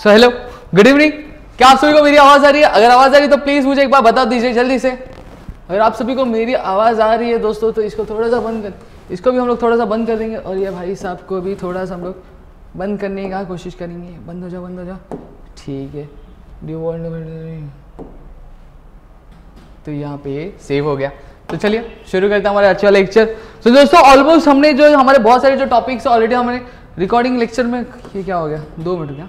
सो hello good evening क्या आप सभी को मेरी आवाज़ आ रही है? अगर आवाज़ आ रही है तो प्लीज़ मुझे एक बार बता दीजिए जल्दी से। अगर आप सभी को मेरी आवाज़ आ रही है, दोस्तों तो इसको थोड़ा सा बंद कर इसको भी हम लोग थोड़ा सा बंद कर देंगे। और ये भाई साहब को भी थोड़ा सा हम लोग बंद करने का कोशिश करेंगे। बंद हो जाओ, बंद हो जाओ। ठीक है। डू वॉन्ट तो यहाँ पे सेव हो गया। तो चलिए, शुरू करते हैं हमारे अच्छा लेक्चर तो दोस्तों ऑलमोस्ट हमने जो हमारे बहुत सारे जो टॉपिक्स ऑलरेडी हमने रिकॉर्डिंग लेक्चर में ये क्या हो गया? दो मिनट क्या?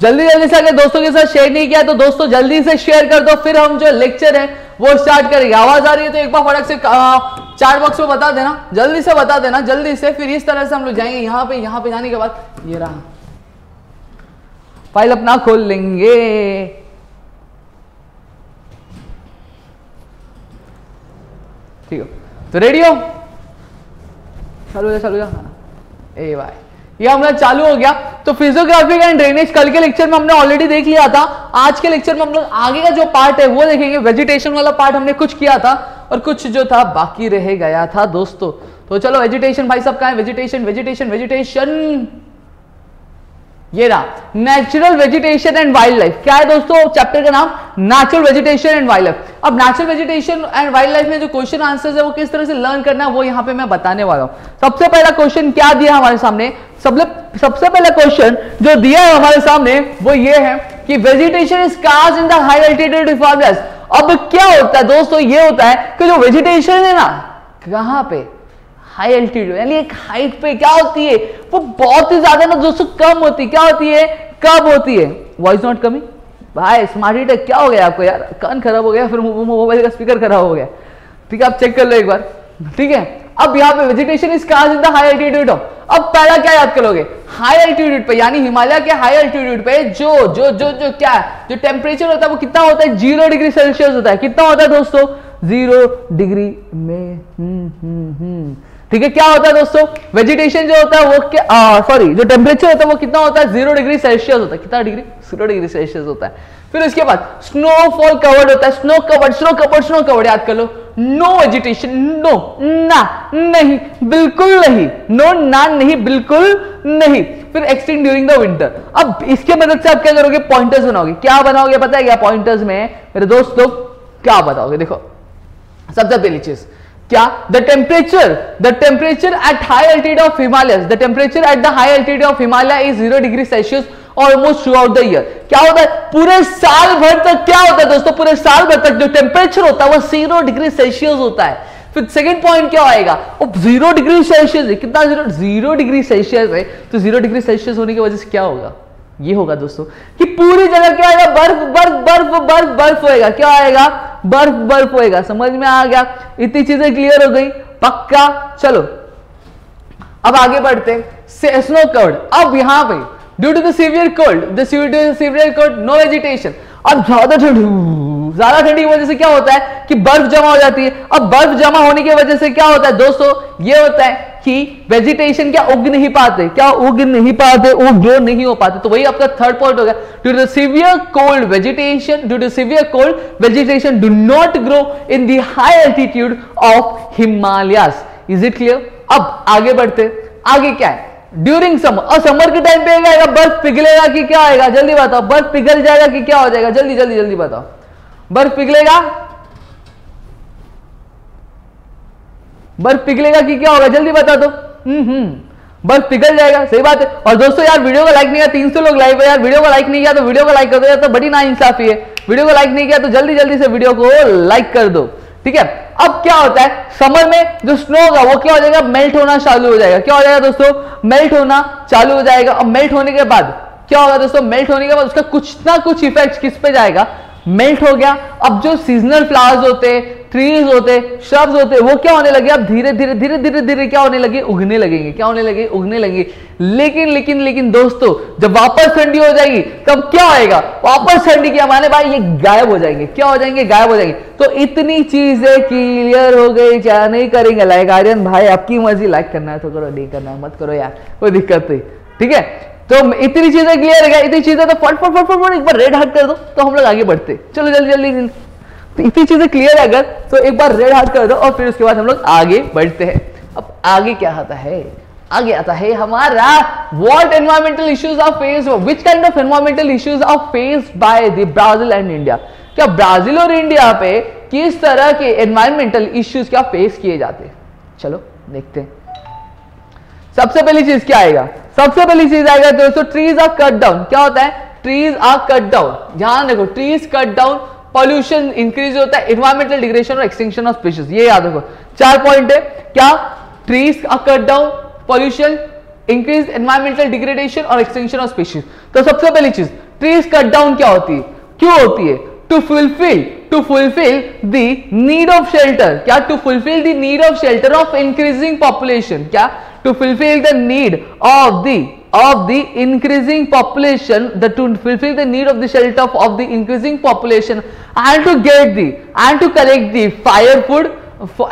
जल्दी जल्दी से अगर दोस्तों के साथ शेयर नहीं किया तो दोस्तों जल्दी से शेयर कर दो, फिर हम जो लेक्चर है, वो स्टार्ट करेंगे। आवाज़ आ रही है तो एक बार फटक से चार बॉक्स में बता देना। जल्दी से बता देना, जल्दी से, फिर इस तरह से हम लोग जाएँगे। यहाँ पे यहाँ पे जाने के बाद, ये रहा। फ़ाइल अपना खोल लेंगे। ठीक है? तो रेडी हो? चालू जा चालू जा। ए भाई, ये हमारा चालू हो गया। तो फिजियोग्राफी एंड ड्रेनेज कल के लेक्चर में हमने ऑलरेडी देख लिया था। आज के लेक्चर में हम लोग आगे का जो पार्ट है, वो देखेंगे। वेजिटेशन वाला पार्ट हमने कुछ किया था और कुछ जो था, बाकी रह गया था दोस्तों। तो चलो वेजिटेशन भाई सब कहा वेजिटेशन वेजिटेशन वेजिटेशन ये रहा। Natural vegetation and wild life क्या है दोस्तों? चैप्टर का नाम natural vegetation and wild life अब natural vegetation and wild life में जो क्वेश्चन आंसर्स है, वो किस तरह से लर्न करना है, वो यहाँ पे मैं बताने वाला हूँ। सबसे पहला क्वेश्चन क्या दिया हमारे सामने? सबसे पहला क्वेश्चन जो दिया है हमारे सामने, वो ये है कि vegetation is cause in the high altitude formless अब क्या होता है दोस्तों, ये होता है कि जो वेजिटेशन है ना, कहाँ पे? हाई एल्टीट्यूड यानी एक हाइट पे क्या होती है? वो बहुत ही ज़्यादा ना दोस्तों कम होती, क्या होती है? कब होती है। वॉइस नॉट कमिंग भाई स्मार्ट हीटर क्या हो गया आपको यार? कान खराब हो गया, फिर मोबाइल का स्पीकर खराब हो गया। ठीक है, आप चेक कर लो एक बार। ठीक है? अब यहाँ पे वेजिटेशन इज़ कहा in the high altitude of अब पहला क्या याद करोगे? हाई एल्टीट्यूड पे, यानी हिमालय के हाई एल्टीट्यूड पे जो जो जो जो क्या है? जो टेम्परेचर होता है वो कितना होता है? ज़ीरो डिग्री सेल्सियस होता है। कितना होता है दोस्तों? ज़ीरो डिग्री में। हम्म हम्म हम्म। ठीक है, क्या होता है दोस्तों? वेजिटेशन जो होता है वो सॉरी जो टेम्परेचर होता है वो कितना होता है? ज़ीरो डिग्री सेल्सियस होता है। कितना डिग्री ज़ीरो डिग्री सेल्सियस होता है। फिर उसके बाद स्नोफॉल कवर्ड होता है। Snow covered snow covered snow covered याद कर लो। नो वेजिटेशन नो ना, नहीं, बिल्कुल नहीं। नो ना, नहीं, बिल्कुल नहीं। फिर एक्सटेंड ड्यूरिंग द विंटर अब इसके मदद से आप क्या करोगे? पॉइंटर्स बनाओगे। क्या बनाओगे? पता है क्या पॉइंटर्स में? मेरे दोस्त क्या बताओगे? देखो, सबसे पहली चीज़ क्या? The temperature the temperature at high altitude of Himalaya the temperature at the high altitude of Himalaya is zero degree Celsius almost throughout the year क्या होता है? पूरे साल भर तक क्या होता है दोस्तों? पूरे साल भर तक जो टेम्परेचर होता है, वो ज़ीरो डिग्री सेल्सियस होता है। फिर सेकंड पॉइंट क्या आएगा? ज़ीरो डिग्री सेल्सियस है। कितना ज़ीरो ज़ीरो डिग्री सेल्सियस है। तो ज़ीरो डिग्री सेल्सियस होने की वजह से क्या होगा? ये होगा दोस्तों कि पूरी जगह क्या आएगा? बर्फ़ बर्फ़ बर्फ़ बर्फ़ बर्फ़ होएगा। क्या आएगा? बर्फ़ बर्फ़ होएगा। समझ में आ गया? इतनी चीज़ें क्लियर हो गई। पक्का? चलो। अब आगे बढ़ते स्नो कवर्ड अब यहाँ पे due to the severe cold the severe cold no vegetation अब ज़्यादा ठंड, ज़्यादा ठंडी की वजह से क्या होता है कि बर्फ़ जमा हो जाती है। अब बर्फ़ जमा होने की वजह से क्या होता है दोस्तों? ये होता है कि वेजिटेशन क्या उग नहीं पाते, क्या उग नहीं पाते, वो ग्रो नहीं हो पाते। तो वही आपका थर्ड पॉइंट हो गया। Due to severe cold vegetation due to severe cold vegetation do not grow in the high altitude of Himalayas is it clear अब आगे बढ़ते। आगे क्या है? ड्यूरिंग समर और समर के टाइम पे आएगा, बर्फ़ पिघलेगा कि क्या आएगा? जल्दी बताओ, बर्फ़ पिघल जाएगा कि क्या हो जाएगा? जल्दी जल्दी जल्दी बताओ। बर्फ़ पिघलेगा? बर्फ़ पिघलेगा कि क्या होगा? जल्दी बता दो। हम्म हम्म। बर्फ़ पिघल जाएगा, सही बात है। और दोस्तों यार, वीडियो को लाइक नहीं किया, तीन सौ लोग लाइव है यार। वीडियो को लाइक नहीं किया तो वीडियो को लाइक कर दो यार तो बड़ी ना इंसाफी है। वीडियो को लाइक नहीं किया तो जल्दी जल्दी से वीडियो को लाइक कर दो। ठीक है? अब क्या होता है? समर में जो स्नो होगा, वो क्या हो जाएगा? मेल्ट होना चालू हो जाएगा। क्या हो जाएगा दोस्तों? मेल्ट होना चालू हो जाएगा। अब मेल्ट होने के बाद क्या होगा दोस्तों? मेल्ट होने के बाद उसका कुछ ना कुछ इफ़ेक्ट किस पे जाएगा? मेल्ट हो गया। अब जो सीजनल फ्लावर्स होते ट्रीज होते श्रब्स होते, वो क्या होने लगे? अब धीरे धीरे धीरे धीरे धीरे क्या होने लगे? उगने लगेंगे। क्या होने लगे? उगने लगेंगे। लेकिन लेकिन लेकिन दोस्तों, जब वापस ठंडी हो जाएगी, तब क्या होएगा वापस ठंडी के माने भाई, ये गायब हो जाएँगे। क्या हो जाएँगे? गायब हो जाएँगे। तो इतनी चीज़ें क्लियर हो गई, क्या नहीं करेंगे? लाइक आर्यन भाई, आपकी मर्ज़ी। लाइक करना है तो करो, नहीं करना है, मत करो यार। कोई दिक्कत नहीं। ठीक है? तो इतनी चीज़ें क्लियर है इतनी चीज़ें तो फट फट फट फट एक बार रेड हट कर दो तो हम लोग आगे बढ़ते। चलो जल्दी जल्दी। तो इतनी चीज़ें क्लियर है अगर तो एक बार रेड हार्ट कर दो और फिर उसके बाद हम लोग आगे बढ़ते हैं। अब आगे क्या आता है? आगे आता है हमारा what environmental issues are face which kind of environmental issues are faced by the Brazil and India क्या ब्राज़ील और इंडिया पे किस तरह के एनवायरमेंटल इश्यूज़ क्या फेस किए जाते हैं? चलो, देखते हैं। सबसे पहली चीज़ क्या आएगा? सबसे पहली चीज़ आएगा दोस्तों ट्रीज आर कट डाउन क्या होता है? ट्रीज आर कट डाउन ध्यान देखो trees cut down pollution increase होता है इन्वायरमेंटल डिग्रेशन और एक्सटिंक्शन ऑफ़ स्पीशीज ये याद रखो। चार पॉइंट है, क्या trees are cut down pollution increase environmental degradation और एक्सटेंशन ऑफ़ स्पीशीज तो सबसे पहली चीज़ ट्रीज कट डाउन क्या होती है? क्यों होती है? To fulfill to fulfill the need of shelter क्या to fulfill the need of shelter of increasing population क्या to fulfill the need of the of the increasing population the to fulfill the need of the shelter of the increasing population and to get the and to collect the firewood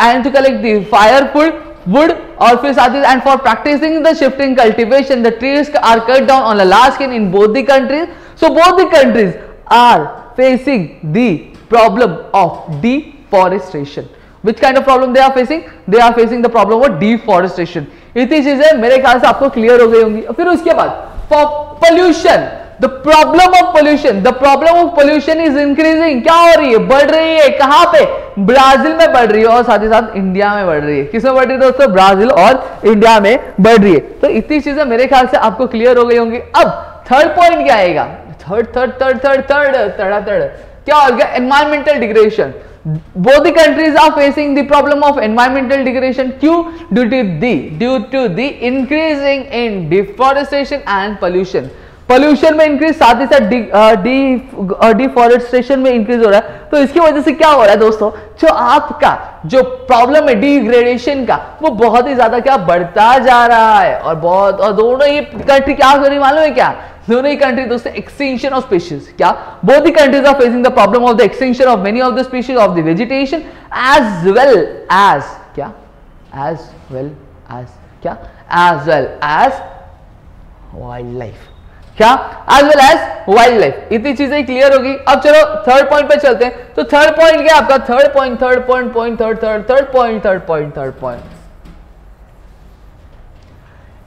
and to collect the firewood wood or orifice and for practicing the shifting cultivation the trees are cut down on a large scale in both the countries. So both the countries are facing the problem of deforestation. Which kind of problem they are facing? They are facing the problem of deforestation. इतनी चीज़ें मेरे ख्याल से आपको clear हो गई होंगी फिर उसके बाद pollution the problem of pollution the problem of pollution is increasing क्या हो रही है बढ़ रही है कहाँ पे ब्राज़ील में बढ़ रही है और साथ ही साथ इंडिया में बढ़ रही है किसमें बढ़ रही है दोस्तों ब्राज़ील और इंडिया में बढ़ रही है तो इतनी चीज़ें मेरे ख्याल से आपको क्लियर हो गई होंगी अब थर्ड पॉइंट क्या आएगा third third third third third third third क्या हो गया environmental degradation both the countries are facing the problem of environmental degradation due to the due to the increasing in deforestation and pollution pollution में increase साथ ही साथ deforestation में increase हो रहा है। तो इसकी वजह से क्या हो रहा है दोस्तों? जो आपका, जो प्रॉब्लम है डिग्रेडेशन का, वो बहुत ही ज़्यादा क्या बढ़ता जा रहा है। और बहुत, और दोनों ही कंट्री क्या कर रही मालूम है क्या? दोनों ही कंट्री दोस्तों एक्सटेंशन ऑफ़ स्पीशीज क्या? Both he countries are facing the problem of the extension of many of the species of the vegetation as well as क्या? एज वेल एज क्या? As well as wild life क्या? As well as wild life इतनी चीज़ें clear होगी। अब चलो third point पे चलते हैं। तो थर्ड पॉइंट क्या आपका? Third point third point point third third third point third point third point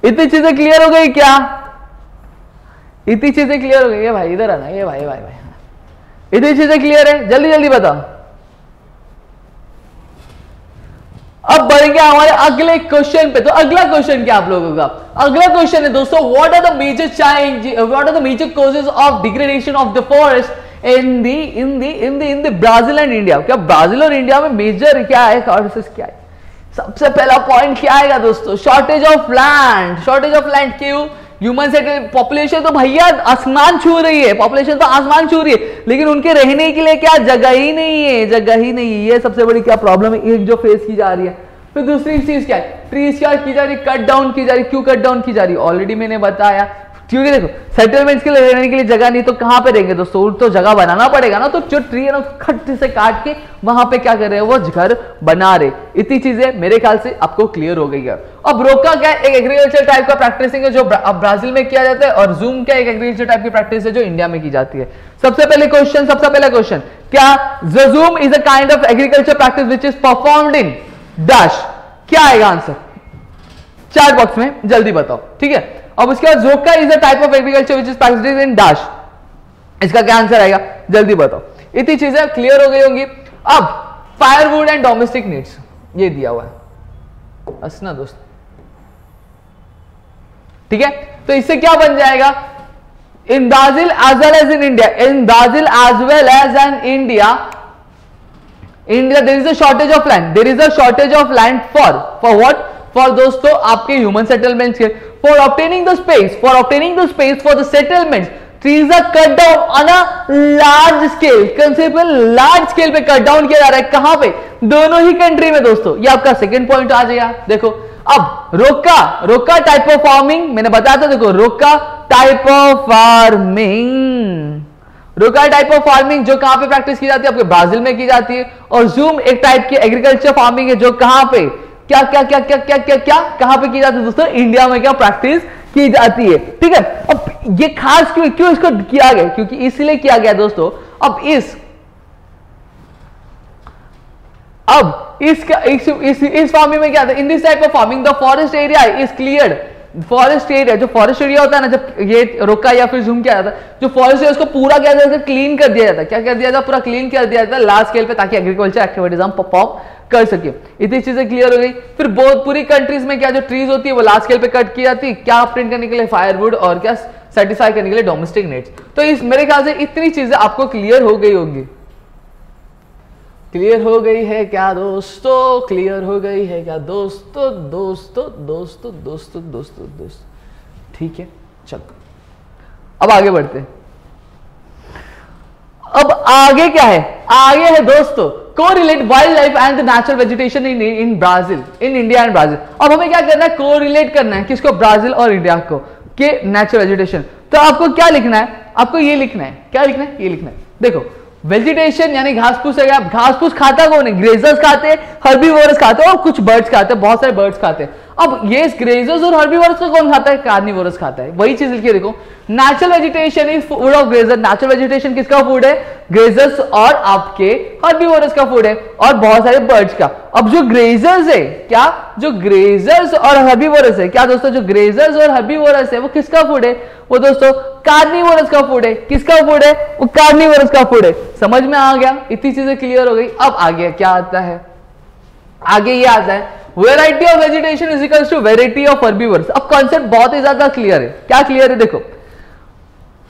इतनी चीज़ें क्लियर हो गई क्या? इतनी चीज़ें क्लियर हो गई। है भाई, इधर आना। ये भाई भाई भाई इतनी चीज़ें क्लियर है। जल्दी जल्दी बताओ। अब बढ़ेंगे हमारे अगले क्वेश्चन पे तो अगला क्वेश्चन क्या आप लोगों का? अगला क्वेश्चन है दोस्तों what are the major challenge what are the major causes of degradation of the forest in the in the in the in the Brazil and India क्या ब्राज़ील और इंडिया में मेजर क्या है कॉजेस क्या है? सबसे पहला पॉइंट क्या आएगा दोस्तों? Shortage of land shortage of land क्यों? ह्यूमन सेटल पॉपुलेशन तो भैया आसमान छू रही है पॉपुलेशन तो आसमान छू रही है, लेकिन उनके रहने के लिए क्या जगह ही नहीं है, जगह ही नहीं है, ये सबसे बड़ी क्या प्रॉब्लम है, एक जो फेस की जा रही है। फिर दूसरी चीज़ क्या है? ट्रीज क्या की जा रही कट डाउन की जा रही, क्यों कट डाउन की जा रही? ऑलरेडी मैंने बताया क्योंकि देखो सेटलमेंट्स के लिए रहने के लिए जगह नहीं तो कहाँ पे रहेंगे दोस्तों? तो जगह बनाना पड़ेगा ना तो जो ट्री है ना खट से काट के वहाँ पे क्या कर रहे हैं? वो घर बना रहे इतनी चीज़ें मेरे ख्याल से आपको क्लियर हो गई है। अब रोका क्या एक एग्रीकल्चर टाइप का प्रैक्टिसिंग है जो अब ब्राज़ील में किया जाता है और जूम क्या एक एग्रीकल्चर टाइप की प्रैक्टिस है जो इंडिया में की जाती है। सबसे पहले क्वेश्चन सबसे पहला क्वेश्चन क्या jhum is a kind of agriculture practice which is performed in dash क्या आएगा आंसर चार बॉक्स में जल्दी बताओ, ठीक है? अब उसके बाद जोका is a type of agriculture which is practice in dash इसका क्या आंसर आएगा? जल्दी बताओ। इतनी चीज़ें क्लियर हो गई होंगी। अब फायरवुड एंड डोमेस्टिक नीड्स ये दिया हुआ है। हंसना दोस्त। ठीक है? तो इससे क्या बन जाएगा? In Brazil as well as in India in Brazil as well as an India India there is a shortage of land there is a shortage of land for for what for दोस्तों, आपके human settlement के। For obtaining the space, for obtaining the space for the settlements trees are cut down on a large scale. Concept large scale पे cut down किया जा रहा है कहाँ पे दोनों ही कंट्री में दोस्तों। ये आपका सेकंड पॉइंट आ जाएगा देखो, अब रोका रोका टाइप ऑफ़ फ़ार्मिंग मैंने बताया था, देखो, roca type of farming roca type of farming जो कहाँ पे प्रैक्टिस की जाती है, आपके ब्राज़ील में की जाती है। और जूम एक टाइप की एग्रीकल्चर फ़ार्मिंग है, जो कहाँ पे? क्या क्या क्या क्या क्या क्या क्या कहाँ पे की जाती है दोस्तों? इंडिया में क्या प्रैक्टिस की जाती है ठीक है? अब ये खास क्यों क्यों इसको किया गया? क्योंकि इसलिए किया गया दोस्तों अब इस अब इस इस इस, इस फ़ार्मिंग में क्या था? In this type of farming the forest area is cleared forest area जो फॉरेस्ट एरिया होता है ना, जब ये रोका या फिर जूम किया जाता है, जो फॉरेस्ट एरिया उसको पूरा क्या जाता है क्लीन कर दिया जाता है। क्या कर दिया जाता है? पूरा क्लीन कर दिया जाता है लार्ज स्केल पे, ताकि एग्रीकल्चर एक्टिविटीज़ हम परफॉर्म कर सके। इतनी चीज़ें क्लियर हो गई। फिर बहुत पूरी कंट्रीज़ में क्या जो ट्रीज होती है, वो लार्ज स्केल पे कट की जाती है। क्या प्रिंट करने के लिए फायरवुड और क्या सेटिस्फाई करने के लिए डोमेस्टिक नीड्स तो इस, मेरे ख्याल से इतनी चीज़ें आपको क्लियर हो गई होंगी। क्लियर हो गई है क्या दोस्तों? क्लियर हो गई है क्या दोस्तों? दोस्तों दोस्तों दोस्तों दोस्तों दोस्तों। ठीक है, चलो। अब आगे बढ़ते हैं। अब आगे क्या है? आगे है दोस्तों को relate wildlife and natural vegetation in in Brazil in India and Brazil अब हमें क्या करना है? को रिलेट करना है किसको? ब्राज़ील और इंडिया को, के नेचुरल वेजिटेशन तो आपको क्या लिखना है? आपको ये लिखना है। क्या लिखना है? ये लिखना है। देखो वेजिटेशन यानी घास फूस है घास फूस खाता कौन है? ग्रेजर्स खाते हैं, हर्बीवोरस खाते हैं और कुछ बर्ड्स खाते हैं, बहुत सारे बर्ड्स खाते हैं। अब ये ग्रेजर्स और हर्बीवोरस का कौन खाता है? कार्निवोरस खाता है। वही चीज़ लिखिए, देखो। Natural vegetation is food of grazer natural vegetation किसका फ़ूड है? ग्रेजर्स और आपके हर्बीवोरस का फ़ूड है और बहुत सारे बर्ड्स का। अब जो ग्रेजर्स है, क्या? जो ग्रेजर्स और हर्बीवोरस है। क्या दोस्तों, जो ग्रेजर्स और हर्बीवोरस है, वो किसका फ़ूड है? वो दोस्तों कार्निवोरस का फ़ूड है। किसका फ़ूड है? वो कार्निवोरस का फ़ूड है। समझ में आ गया? इतनी चीज़ें क्लियर हो गई। अब आगे क्या आता है? आगे ये आता है variety of vegetation is equals to variety of herbivores अब कॉन्सेप्ट बहुत ही ज़्यादा क्लियर है। क्या क्लियर है देखो?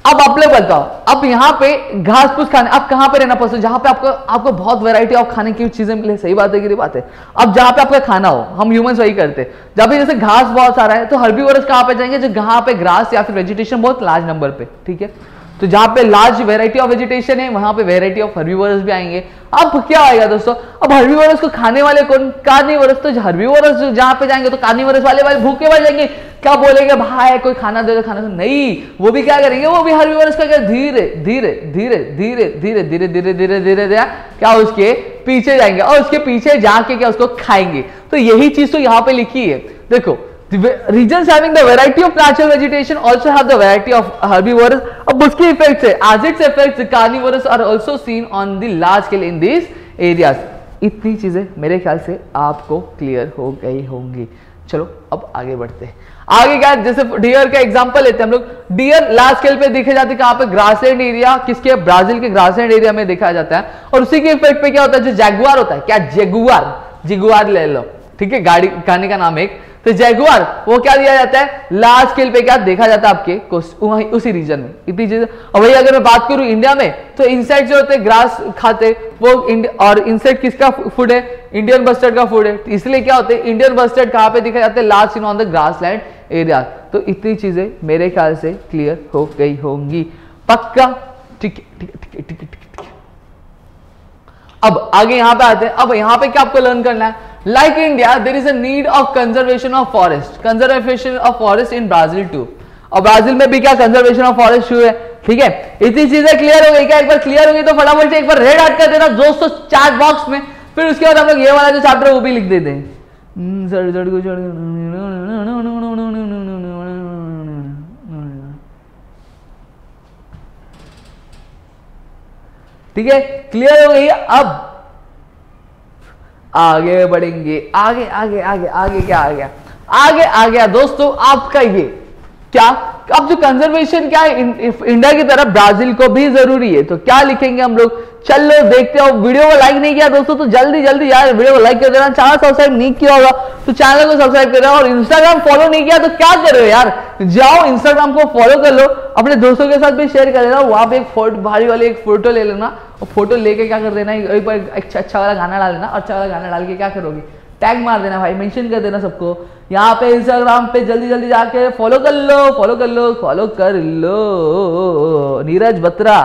अब आप लोग बताओ, अब यहाँ पे घास फूस खाने, आप कहाँ पे रहना पसंद? जहाँ पे आपको आपको बहुत वैरायटी ऑफ़ खाने की चीज़ें मिले, सही बात है कि बात है? अब जहाँ पे आपका खाना हो, हम ह्यूमंस वही करते जब भी जैसे घास बहुत सारा है तो हर्बीवर्स कहाँ पे जाएँगे? जो जहाँ पे ग्रास या फिर वेजिटेशन बहुत लार्ज नंबर पे, ठीक है? तो जहाँ पे लार्ज वेराइटी ऑफ़ वेजिटेशन है वहाँ पे वेराइटी ऑफ़ हर्बीवर्स भी आएँगे अब क्या आएगा दोस्तों अब हर्बीवर्स को खाने वाले कौन कार्निवर्स तो हर्बीवर्स जहाँ पे जाएँगे तो कार्निवर्स वाले वाले भूखे वाले जाएँगे क्या बोलेंगे भाई कोई खाना दे दो खाना दो नहीं वो भी क्या करेंगे वो भी हर्बीवर्स का धीरे धीरे धीरे धीरे धीरे धीरे धीरे धीरे धीरे धीरे क्या उसके पीछे जाएँगे और उसके पीछे जाके क्या उसको खाएँगे तो यही चीज़ तो यहाँ पे लिखी है देखो The regions having the variety of natural vegetation also have the variety of herbivores. अब उसके effects है. As its effects carnivores are also seen on the large scale in these areas. इतनी चीज़ें मेरे ख्याल से आपको क्लियर हो गई होंगी. चलो, अब आगे बढ़ते हैं. आगे क्या, जैसे डियर का एग्जांपल लेते हैं हम लोग. डियर लार्ज स्केल पे देखे जाते हैं, कहाँ पे? ग्रासलैंड एरिया किसके? ब्राज़ील के ग्रासलैंड एरिया में देखा जाता है. और उसी के इफ़ेक्ट पे क्या होता है? जो जैगुआर होता है. क्या? जेगुआर जिगुआर ले लो. ठीक है? गाड़ी, गाने का नाम एक. तो जैगुआर वो क्या दिया जाता है? लार्ज स्केल पे क्या देखा जाता है आपके? उसी रीजन में। इतनी चीज़ और वही अगर मैं बात करूँ इंडिया में तो इंसेक्ट जो होते हैं ग्रास खाते, वो और इंसेक्ट किसका फ़ूड है? इंडियन बस्टर्ड का फ़ूड है। तो इसलिए क्या होते हैं? इंडियन बस्टर्ड कहाँ पे दिखा जाते हैं? Large in on the grassland area तो इतनी चीज़ें मेरे ख्याल से क्लियर हो गई होंगी। पक्का? ठीक है ठीक है ठीक है ठीक। है अब आगे यहाँ पे आते हैं। अब यहाँ पे क्या आपको लर्न करना है? India, there is a need of conservation of forest, conservation of forest in Brazil too. और ब्राज़ील में भी क्या कंजर्वेशन ऑफ़ फॉरेस्ट शुरू है ठीक है? इतनी चीज़ें क्लियर हो गई क्या? एक बार क्लियर हो गई तो फटाफट से एक बार रेड हार्ट कर देना दोस्तों चैट बॉक्स में। फिर उसके बाद हम लोग ये वाला जो चैप्टर है वो भी लिख देते हैं। ठीक है? क्लियर हो गई? अब आगे बढ़ेंगे। आगे आगे आगे आगे क्या आ गया? आगे आ गया दोस्तों आपका ये क्या? अब जो कंजर्वेशन क्या है इंडिया की तरफ़ ब्राज़ील को भी ज़रूरी है। तो क्या लिखेंगे हम लोग? चलो, देखते हो। वीडियो को लाइक नहीं किया दोस्तों तो जल्दी जल्दी यार वीडियो को लाइक कर देना। चैनल सब्सक्राइब नहीं किया होगा तो चैनल को सब्सक्राइब कर और इंस्टाग्राम फॉलो नहीं किया तो क्या कर रहे हो यार? जाओ इंस्टाग्राम को फॉलो कर लो। अपने दोस्तों के साथ भी शेयर कर लेना वहाँ पे एक फ़ोटो, भारी वाली एक फ़ोटो ले लेना। और फ़ोटो लेके क्या कर देना? एक अच्छा अच्छा वाला गाना डाल देना। अच्छा वाला गाना डाल के क्या करोगे? टैग मार देना भाई मेंशन कर देना सबको। यहाँ पे इंस्टाग्राम पे जल्दी जल्दी जाके फॉलो कर लो फॉलो कर लो फॉलो कर लो। नीरज बत्रा।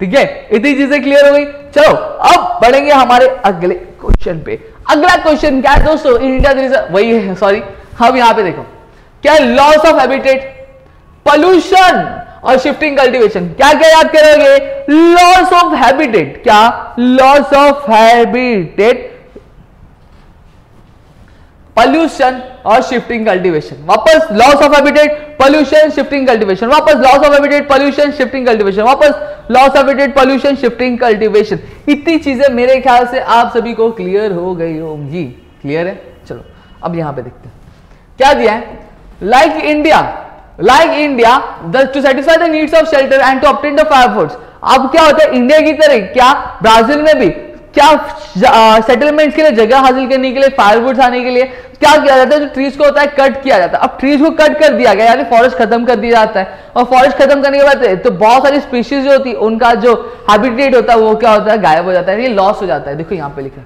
ठीक है? इतनी चीज़ें क्लियर हो गई। चलो, अब बढ़ेंगे हमारे अगले क्वेश्चन पे। अगला क्वेश्चन क्या है दोस्तों? इंडिया वही है सॉरी हम यहाँ पे देखो। क्या लॉस ऑफ़ हैबिटेट पॉल्यूशन और शिफ्टिंग कल्टीवेशन क्या क्या याद करोगे? लॉस ऑफ़ हैबिटेट क्या? लॉस ऑफ़ हैबिटेट पॉल्यूशन और शिफ्टिंग कल्टीवेशन वापस loss of habitat pollution shifting cultivation वापस loss of habitat pollution shifting cultivation वापस loss of habitat pollution shifting cultivation इतनी चीज़ें मेरे ख्याल से आप सभी को क्लियर हो गई होंगी। क्लियर है? चलो, अब यहाँ पे देखते हैं। क्या दिया है? Like India like India to satisfy the needs of shelter and to obtain the fire force अब क्या होता है? इंडिया की तरह क्या? ब्राज़ील में भी क्या सेटलमेंट्स के लिए जगह हासिल करने के लिए फायरवुड्स आने के लिए क्या किया जाता है जो ट्रीज को होता है कट किया जाता है अब ट्रीज को कट कर दिया गया यानी फॉरेस्ट खत्म कर दिया जाता है और फॉरेस्ट खत्म करने के बाद तो बहुत सारी स्पीशीज जो होती है उनका जो हैबिटेट होता है वो क्या होता है गायब हो जाता है लॉस हो जाता है देखो यहाँ पे लिखा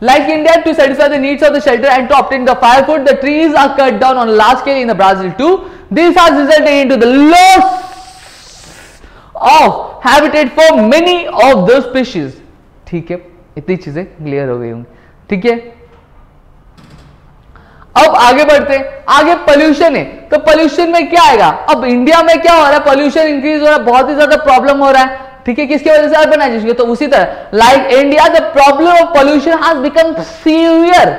Like India, to satisfy the needs of the shelter and to obtain the firewood, the trees are cut down on large scale in the Brazil too. This has resulted into the loss of habitat for many of the species. ठीक है, इतनी चीज़ें clear हो गई होंगी। ठीक है? अब आगे बढ़ते आगे पोल्यूशन है। तो पोल्यूशन में क्या आएगा? अब इंडिया में क्या हो रहा है? पोल्यूशन इंक्रीज हो रहा है, बहुत ही ज़्यादा प्रॉब्लम हो रहा है। ठीक है? किसकी वजह से अर्बनाइजेशन तो उसी तरह। Like India the problem of pollution has become severe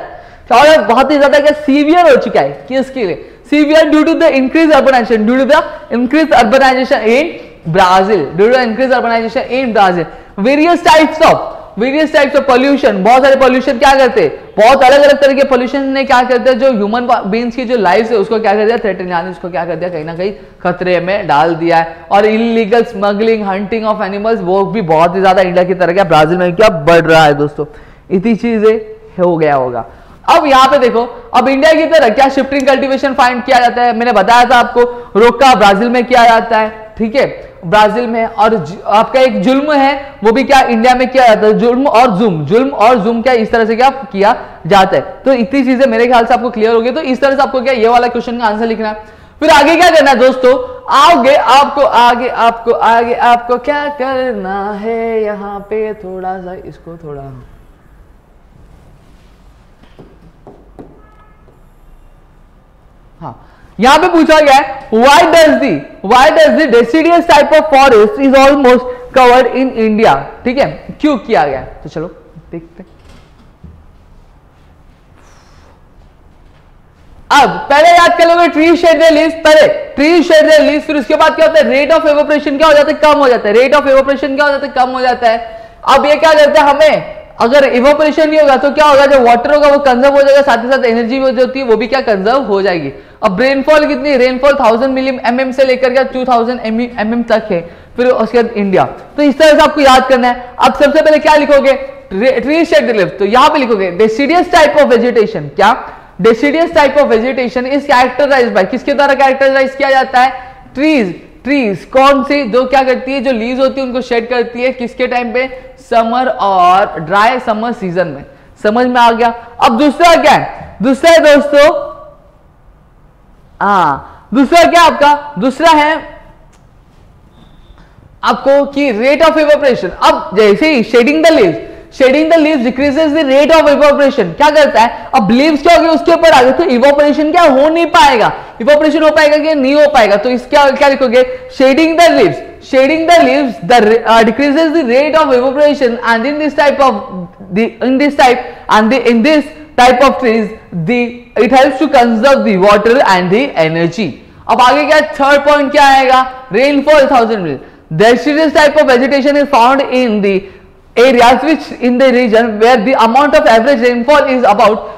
और बहुत ही ज़्यादा क्या? सीवियर हो चुका है। किसके लिए? Severe due to the increase urbanisation due to the increase urbanisation in Brazil due to increase urbanisation in Brazil various types of various types of pollution बहुत सारे पॉल्यूशन क्या करते? हैं बहुत अलग अलग तरह के पॉल्यूशन ने क्या करते हैं जो ह्यूमन बींग्स की जो लाइफ है, उसको क्या कर दिया? थ्रेटन यानी उसको क्या कर दिया? कहीं ना कहीं खतरे में डाल दिया है। और illegal smuggling hunting of animals वो भी बहुत ही ज़्यादा इंडिया की तरह क्या ब्राज़ील में क्या बढ़ रहा है दोस्तों? इतनी चीज़ें हो गया होगा। अब यहाँ पे देखो, अब इंडिया की तरह क्या शिफ्टिंग कल्टीवेशन फाइंड किया जाता है? मैंने बताया था आपको रोका ब्राज़ील में किया जाता है, ठीक है? ब्राज़ील में और आपका एक जुल्म है, वो भी क्या इंडिया में किया जाता है? जुल्म और जुम जुल्म और जुम क्या इस तरह से क्या किया जाता है? तो इतनी चीज़ें मेरे ख्याल से आपको क्लियर होगी तो इस तरह से आपको क्या ये वाला क्वेश्चन का आंसर लिखना है। फिर आगे क्या करना है दोस्तों? आगे आपको आगे आपको आगे, आपको क्या करना है? यहाँ पे थोड़ा सा, इसको थोड़ा। हाँ। यहाँ पे पूछा गया है why does the why does the deciduous type of forest is almost covered in India ठीक है? क्यों किया गया? तो चलो, देखते अब, पहले याद कर लोगे ट्री शेड लीव्स पहले ट्री शेड लीव्स फिर उसके बाद क्या होता है? रेट ऑफ़ एवोपरेशन क्या हो जाता है? कम हो जाता है। रेट ऑफ़ एवोपरेशन क्या हो जाता है? कम हो जाता है। अब ये क्या करते हैं? हमें अगर इवोपरेशन नहीं होगा तो क्या होगा? जो वाटर होगा, वो कंजर्व हो जाएगा, साथ ही साथ एनर्जी जो होती है, वो भी क्या कंजर्व हो जाएगी। अब रेनफॉल कितनी? रेनफॉल थाउज़ेंड मिलियम एम से लेकर क्या टू थाउज़ेंड एम तक है। फिर उसके बाद इंडिया तो इस तरह से आपको याद करना है। अब सबसे पहले क्या लिखोगे? ट्री शेड तो यहाँ पे लिखोगे डेसिडियस टाइप ऑफ़ वेजिटेशन क्या? Deciduous type of vegetation is characterise by किसके द्वारा कैरेक्टराइज किया जाता है? ट्रीज ट्रीज कौन सी, जो क्या करती है, जो लीज होती है, उनको शेड करती है, किसके टाइम पे? समर और ड्राई समर सीज़न में। समझ में आ गया? अब दूसरा क्या है? दूसरा है दोस्तों हाँ दूसरा क्या आपका? दूसरा है आपको कि रेट ऑफ़ इवोपरेशन अब जैसे ही shedding the leaves shedding the leave decreases the rate of evaporation क्या करता है? अब लीव्स क्या हो गए? उसके ऊपर आ गए। तो इवोपरेशन क्या हो नहीं पाएगा? इवोपरेशन हो पाएगा कि नहीं हो पाएगा? तो इसका क्या लिखोगे? Shedding the leaves shedding the leaves the decreases the rate of evaporation and in this type of the in this type and in this type of trees the it helps to conserve the water and the energy अब आगे क्या? Third point क्या आएगा? Rainfall thousand mil this type of vegetation is found in the areas which in the region where the amount of average rainfall is about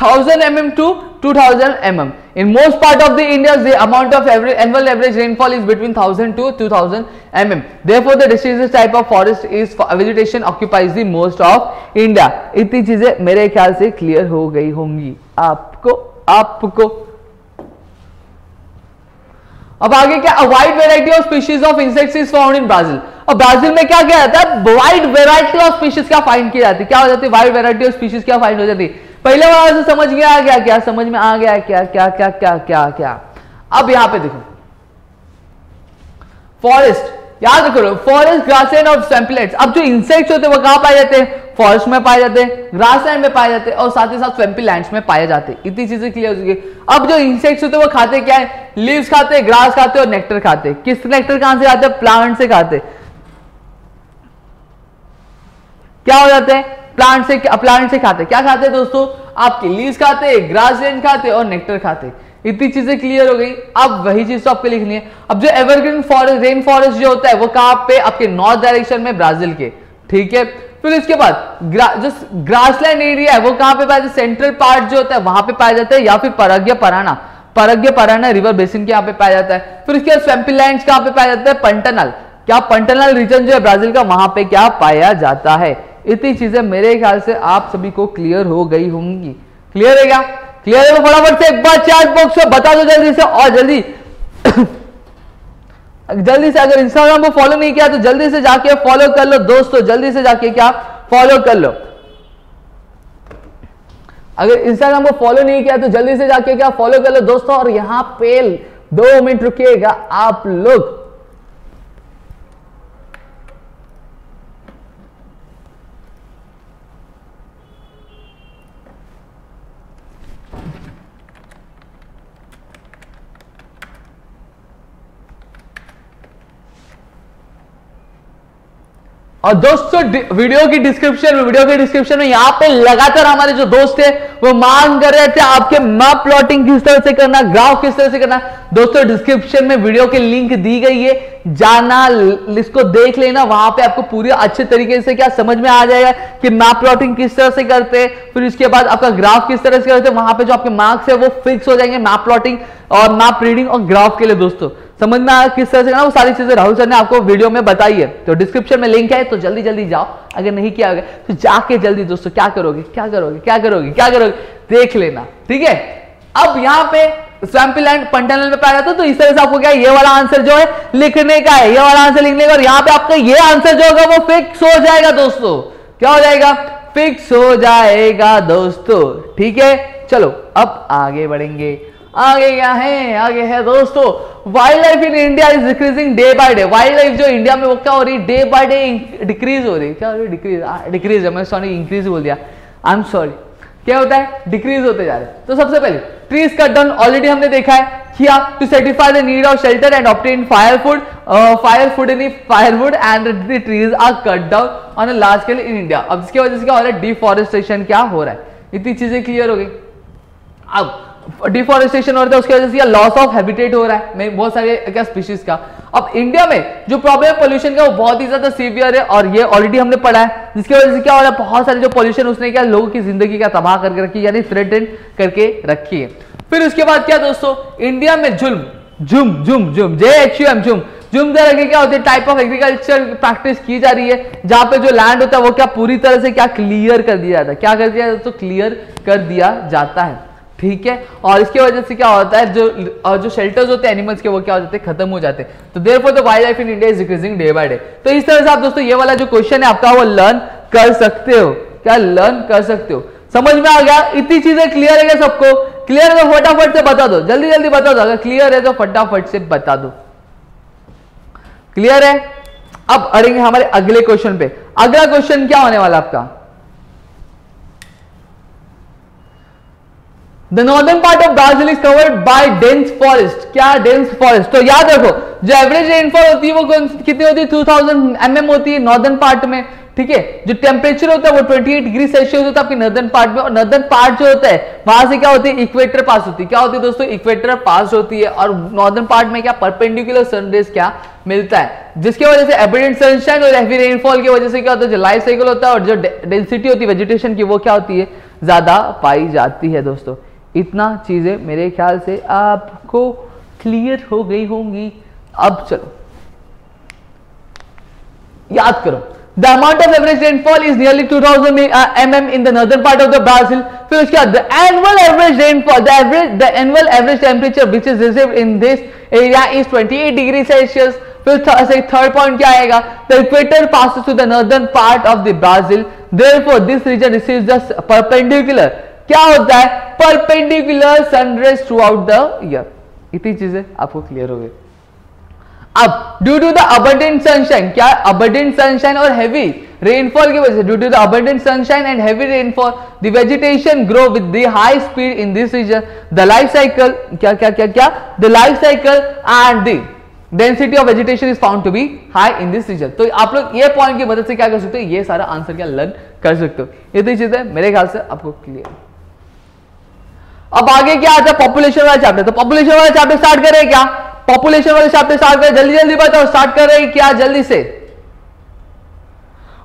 1000 mm to 2000 mm in most part of the india the amount of average annual average rainfall is between 1000 to 2000 mm therefore the deciduous type of forest is vegetation occupies the most of india इतनी चीज़ें मेरे ख्याल से clear हो गई होंगी आपको आपको अब आगे क्या? Wide variety of species of insects is found in Brazil और ब्राज़ील में क्या किया जाता है? वाइड वेराइटी ऑफ़ स्पीशीज क्या फाइंड की जाती है? क्या हो जाती है? वाइड वेराइटी ऑफ़ स्पीशीज क्या फाइंड हो जाती है? पहले वाला से समझ गया, क्या समझ में आ गया, क्या क्या क्या क्या क्या क्या? अब यहाँ पे देखो। फॉरेस्ट याद रखो फॉरेस्ट ग्रासलैंड और स्वेम्पलेट्स अब जो इंसेक्ट्स होते हैं, वो कहाँ पाए जाते हैं? फॉरेस्ट में पाए जाते हैं ग्रासलैंड में पाए जाते हैं और साथ ही साथ स्वैम्पी लैंड्स में पाए जाते। हैं इतनी चीज़ें क्लियर हो चुकी अब जो इंसेक्ट्स होते हैं, वो खाते क्या है? लीव्स खाते हैं ग्रास खाते हैं और नेक्टर खाते। हैं किस नेक्टर कहाँ से खाते हैं? प्लांट से खाते। क्या हो जाते हैं? प्लांट से प्लांट से खाते। क्या खाते हैं दोस्तों? आपके लीज खाते ग्रासलैंड खाते और नेक्टर खाते। इतनी चीज़ें क्लियर हो गई। अब वही चीज़ तो आपको लिखनी है। अब जो एवरग्रीन फॉरेस्ट रेन फॉरेस्ट जो होता है, वो कहाँ पे? आपके नॉर्थ डायरेक्शन में ब्राज़ील के। ठीक है? फिर इसके बाद ग्रा, जो ग्रासलैंड एरिया है वो कहाँ पे पाया जाता है? सेंट्रल पार्ट जो होता है वहाँ पे पाया जाता है या फिर Paraguay Parana. Paraguay Parana river basin के यहाँ पे पाया जाता है। फिर इसके बाद स्वैम्पीलैंड कहाँ पे पाया जाता है? पंटनल क्या पंटनल रीजन जो है ब्राज़ील का वहाँ पे क्या पाया जाता है? इतनी चीज़ें मेरे ख्याल से आप सभी को क्लियर हो गई होंगी। क्लियर है क्या? क्लियर है तो फटाफट से एक बार चैट बॉक्स में बता दो जल्दी से और जल्दी जल्दी से अगर इंस्टाग्राम को फॉलो नहीं किया तो जल्दी से जाके फॉलो कर लो, दोस्तों, जल्दी से जाके क्या? फॉलो कर लो। अगर इंस्टाग्राम को फॉलो नहीं किया तो जल्दी से जाके क्या? फॉलो कर लो, दोस्तों, और यहाँ पे दो मिनट रुकिएगा आप लोग। और दोस्तों वीडियो की डिस्क्रिप्शन में वीडियो के डिस्क्रिप्शन में यहाँ पे लगातार हमारे जो दोस्त है वो मांग कर रहे थे आपके मैप प्लॉटिंग किस तरह से करना ग्राफ किस तरह से करना। दोस्तों डिस्क्रिप्शन में वीडियो के लिंक दी गई है, जाना इसको देख लेना, वहाँ पे आपको पूरी अच्छे तरीके से क्या समझ में आ जाएगा कि मैप प्लॉटिंग किस तरह से करते हैं, फिर उसके बाद आपका ग्राफ किस तरह से करते हैं, वहाँ पे जो आपके मार्क्स है, वो फिक्स हो जाएँगे मैप प्लॉटिंग और मैप रीडिंग और ग्राफ के लिए दोस्तों। समझ में आया किस तरह से करना वो सारी चीज़ें राहुल सर ने आपको वीडियो में बताई है। तो डिस्क्रिप्शन में लिंक है तो जल्दी जल्दी जाओ। अगर नहीं किया होगा तो जाके जल्दी दोस्तों, क्या करोगे? क्या करोगे? क्या करोगे? क्या करोगे? देख लेना, ठीक है? अब यहाँ पे स्वैम्पी लैंड पंटनल में पाया जाता तो इस तरह से आपको क्या ये वाला आंसर जो है, लिखने का है। ये वाला आंसर लिखने का और यहाँ पे आपका ये आंसर जो होगा, वो फिक्स हो जाएगा दोस्तों। क्या हो जाएगा? फिक्स हो जाएगा दोस्तों, ठीक है? चलो, अब आगे बढ़ेंगे। आगे क्या है? आगे है दोस्तों wildlife in India is decreasing day by day wildlife जो इंडिया में वो क्या हो रही है? डे बाय डे डिक्रीज हो रही है। क्या हो रही है? डिक्रीज डिक्रीज है। मैं सॉरी इंक्रीज बोल दिया। आई एम सॉरी क्या होता है? डिक्रीज होते जा रहे हैं। तो सबसे पहले ट्रीज कट डाउन ऑलरेडी हमने देखा है किया to satisfy the need of shelter and obtain fire food fire food in firewood and the trees are cut down on a large scale in India अब इसकी वजह से क्या हो रहा है? डिफॉरेस्टेशन क्या हो रहा है? इतनी चीज़ें क्लियर हो गई। अब डिफॉरेस्टेशन हो रहा है उसकी वजह से लॉस ऑफ़ हैबिटेट हो रहा है बहुत सारे क्या स्पीशीज का। अब इंडिया में जो प्रॉब्लम पोल्यूशन का, वो बहुत ही ज़्यादा सीवियर है और ये ऑलरेडी हमने पढ़ा है, जिसकी वजह से क्या हो रहा है, बहुत सारे जो पोल्यूशन उसने क्या, लोगों की ज़िंदगी का तबाह करके रखी यानी थ्रेटेन करके रखी है। फिर उसके बाद क्या दोस्तों इंडिया में जुल्म jhum jhum jhum J H U M jhum jhum की क्या होती है टाइप ऑफ़ एग्रीकल्चर प्रैक्टिस की जा रही है, जहाँ पे जो लैंड होता है, वो क्या पूरी तरह से क्या क्लियर कर दिया जाता है। क्या कर दिया जाता है तो क्लियर कर दिया जाता है। ठीक है? और इसके वजह से क्या होता है, जो, और जो शेल्टर्स होते हैं एनिमल्स के, वो क्या हो जाते हैं? खत्म हो जाते हैं। तो therefore the wildlife in India is decreasing day by day तो इस तरह से आप दोस्तों, ये वाला जो क्वेश्चन है, आपका वो लर्न कर सकते हो। क्या लर्न कर सकते हो? समझ में आ गया? इतनी चीज़ें क्लियर है क्या सबको? क्लियर है तो फटाफट से बता दो। जल्दी जल्दी बता दो। अगर क्लियर है तो फटाफट से बता दो। क्लियर है? अब अड़ेंगे हमारे अगले क्वेश्चन पे। अगला क्वेश्चन क्या होने वाला आपका? The northern part of Brazil is covered by dense forest क्या डेंस फॉरेस्ट तो याद रखो, जो एवरेज रेनफॉल होती है, वो कितनी होती है? 2000 mm होती है नॉर्दर्न पार्ट में, ठीक है? जो टेम्परेचर होता है, वो 28 डिग्री सेल्सियस होता है आपके नॉर्दर्न पार्ट में, और नॉर्दर्न पार्ट जो होता है, वहाँ से क्या होती है? इक्वेटर पास होती है। क्या होती है दोस्तों? इक्वेटर पास होती है, और नॉर्दर्न पार्ट में क्या? परपेंडिकुलर सनरेज क्या मिलता है? जिसकी वजह से एबिडेंट सनशाइन और हैवी रेनफॉल की वजह से क्या होता है? जो लाइफ साइकिल होता है, और जो डेंसिटी होती है वेजिटेशन की, वो क्या होती है? ज़्यादा पाई जाती है दोस्तों। इतना चीज़ें मेरे ख्याल से आपको क्लियर हो गई होंगी। अब चलो। याद करो the amount of average rainfall is nearly thousand M M in the northern part of the Brazil फिर उसके बाद annual average rainfall the average the annual average temperature which is reserve in this area is 28 degree Celsius फिर third point क्या आएगा? The equator passes to the northern part of the Brazil therefore this region receives the perpendicular क्या होता है? Perpendicular sun rays through out the year इतनी चीज़ें आपको clear हो गई। अब due to the abundant sunshine क्या अबंडेंट सनशाइन और हैवी रेनफॉल की वजह से due to the abundant sunshine and heavy rainfall the vegetation grow with the high speed in this region the life cycle क्या क्या क्या क्या? The life cycle and the density of vegetation is found to be high in this region तो आप लोग ये point की मदद से क्या कर सकते हो? ये सारा आंसर क्या लर्न कर सकते हो? इतनी चीज़ें मेरे ख्याल से आपको क्लियर अब आगे क्या आता है? पॉपुलेशन वाला चैप्टर तो पॉपुलेशन वाला चैप्टर स्टार्ट करें क्या? पॉपुलेशन वाले चैप्टर स्टार्ट करें जल्दी जल्दी बताओ स्टार्ट कर रहे क्या? जल्दी से।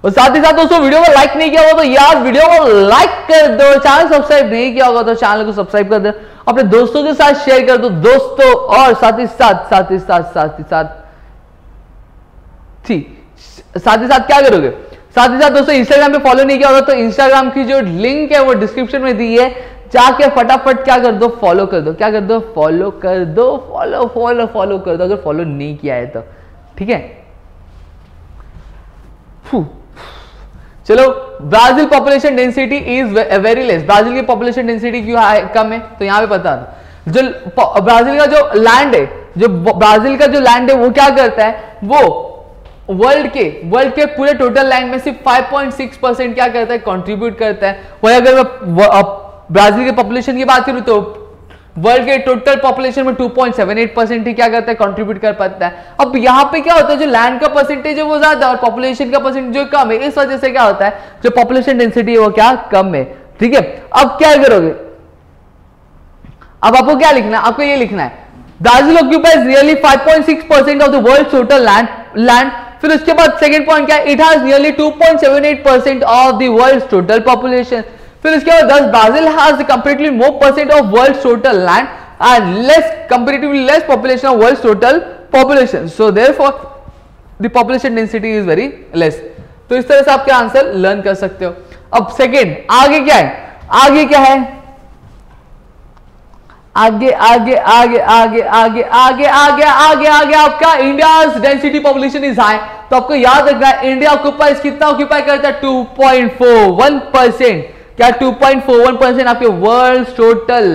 और साथ ही साथ दोस्तों वीडियो को लाइक नहीं किया होगा तो यार वीडियो को लाइक कर दो। चैनल सब्सक्राइब नहीं किया होगा तो चैनल को सब्सक्राइब कर दो। अपने दोस्तों के साथ शेयर कर दो, दोस्तों। और साथ ही साथ साथ ही साथ साथ ही साथ। ठीक। साथ ही साथ क्या करोगे? साथ ही साथ दोस्तों इंस्टाग्राम पे फॉलो नहीं किया होगा तो इंस्टाग्राम की जो लिंक है वो डिस्क्रिप्शन में दी है। जाके फटाफट क्या कर दो फॉलो कर दो। क्या कर दो? फॉलो कर दो फॉलो फॉलो फॉलो कर दो। अगर फॉलो नहीं किया है तो। ठीक है? चलो, Brazil population density is very less Brazil की पॉपुलेशन डेंसिटी क्यों कम है? तो यहाँ पे पता था। जो ब्राज़ील का जो लैंड है, जो ब्राज़ील का जो लैंड है, वो क्या करता है? वो वर्ल्ड के वर्ल्ड के पूरे टोटल लैंड में सिर्फ़ 5.6 परसेंट क्या करता है? कंट्रीब्यूट करता है। वही अगर ब्राज़ील के पॉपुलेशन की बात करूँ तो वर्ल्ड के टोटल पॉपुलेशन में 2.78 परसेंट ही क्या करता है कंट्रीब्यूट कर पाता है। अब यहाँ पे क्या होता है, जो लैंड का परसेंटेज है वो ज़्यादा और पॉपुलेशन का परसेंटेज जो कम है, इस वजह से क्या होता है, जो पॉपुलेशन डेंसिटी है वो क्या कम है, ठीक है? अब क्या करोगे? अब आपको क्या लिखना है? आपको ये लिखना है, Brazil occupies really 5.6 percent of the world total land land फिर उसके बाद सेकंड पॉइंट क्या it has nearly 2.78 percent of the world total population फिर इसके बाद thus Brazil has comparatively more percent of world total land and less comparatively less population of world total population so therefore the population density is very less तो इस तरह से आप क्या answer learn कर सकते हो। अब सेकेंड आगे क्या है? आगे क्या है? आगे आगे आगे आगे आगे आगे आगे आगे आगे आपका India density population is high तो आपको याद रखना है इंडिया ऑक्यूपाइज कितना ऑक्यूपाई करता है? 2.41 परसेंट क्या 2.41 परसेंट आपके वर्ल्ड टोटल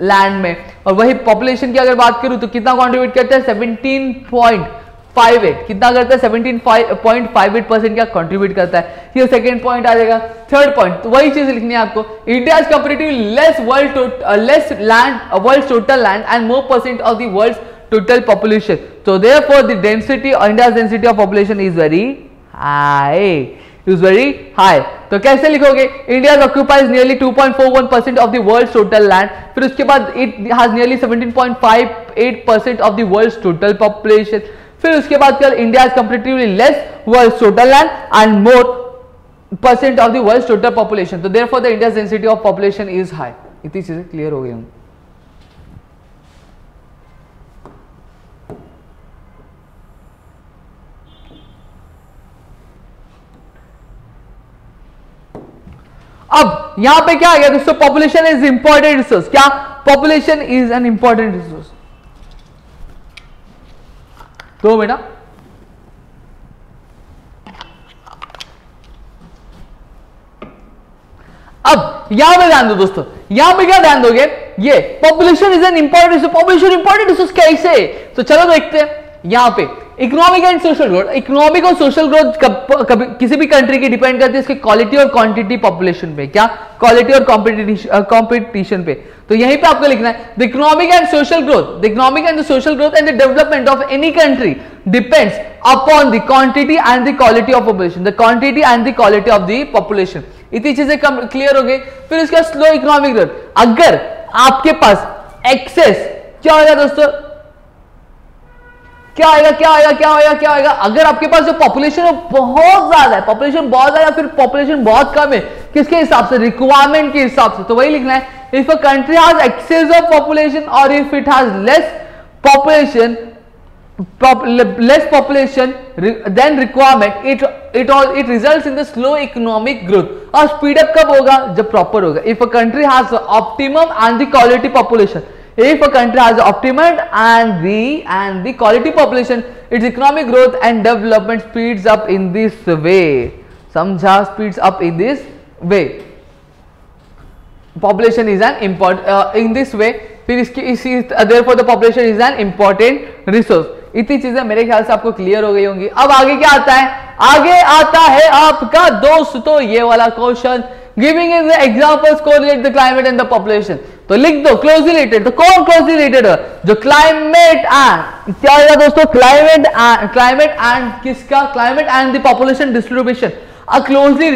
लैंड में? और वही पॉपुलेशन की अगर बात करूँ तो कितना कॉन्ट्रीब्यूट करता है? 17.58 कितना करता है? 17.58 परसेंट क्या कंट्रीब्यूट करता है? ये सेकंड पॉइंट आ जाएगा. थर्ड पॉइंट तो वही चीज़ लिखनी है आपको. India is comparatively less world less land world total land and more percent of the world total population so therefore, the density, india's density of population is very high. Is very high तो कैसे लिखोगे? India occupies nearly 2.41 percent of the world total land फिर उसके बाद it has nearly 17.58 percent of the world total population फिर उसके बाद कल India is comparatively less world total land and more percent of the world total population तो therefore the India density of population is high इतनी चीज़ें clear हो गई होंगी। अब यहाँ पे क्या आ गया? दोस्तों पॉपुलेशन इज़ इंपॉर्टेंट रिसोर्स क्या? Population is an important resource तो बेटा, अब यहाँ पे ध्यान दो दोस्तों। यहाँ पे क्या ध्यान दोगे? ये population is an important resource population important resource कैसे? तो चलो देखते हैं। यहाँ पे economic and social growth economic और सोशल ग्रोथ किसी भी कंट्री की डिपेंड करती है इसके क्वालिटी और क्वांटिटी पॉपुलेशन पे, क्या? क्वालिटी और कॉम्पिटिशन पे। तो यहीं पे आपको लिखना है the economic and social growth the economic and the social growth and the development of any country depends upon the quantity and the quality of population the quantity and the quality of the population इतनी चीज़ें clear हो गई। फिर इसका slow economic growth अगर आपके पास access क्या हो होगा दोस्तों? क्या आएगा क्या आएगा क्या आएगा क्या आएगा? अगर आपके पास जो पॉपुलेशन है बहुत ज़्यादा है पॉपुलेशन बहुत ज़्यादा फिर पॉपुलेशन बहुत कम है, किसके हिसाब से? रिक्वायरमेंट के हिसाब से। तो वही लिखना है if a country has excess of population और if it has less population less population than requirement it it all it result in the slow economic growth और स्पीड अप कब होगा? जब प्रॉपर होगा। If a country has optimum and the quality population if a country has optimum and the and the quality population its economic growth and development speeds up in this way samjha speeds up in this way population is an important uh, in this way फिर इसकी इसी therefore the population is an important resource इतनी चीज़ें मेरे ख्याल से आपको clear हो गई होंगी अब आगे क्या आता है आगे आता है आपका दोस्तों ये वाला question giving is examples correlate the climate and the population तो लिख दो क्लोजली रिलेटेड तो कौन क्लोजली रिलेटेड जो क्लाइमेट एंड क्या होगा दोस्तों? क्लाइमेट क्लाइमेट एंड किसका? Climate and the population distribution are closely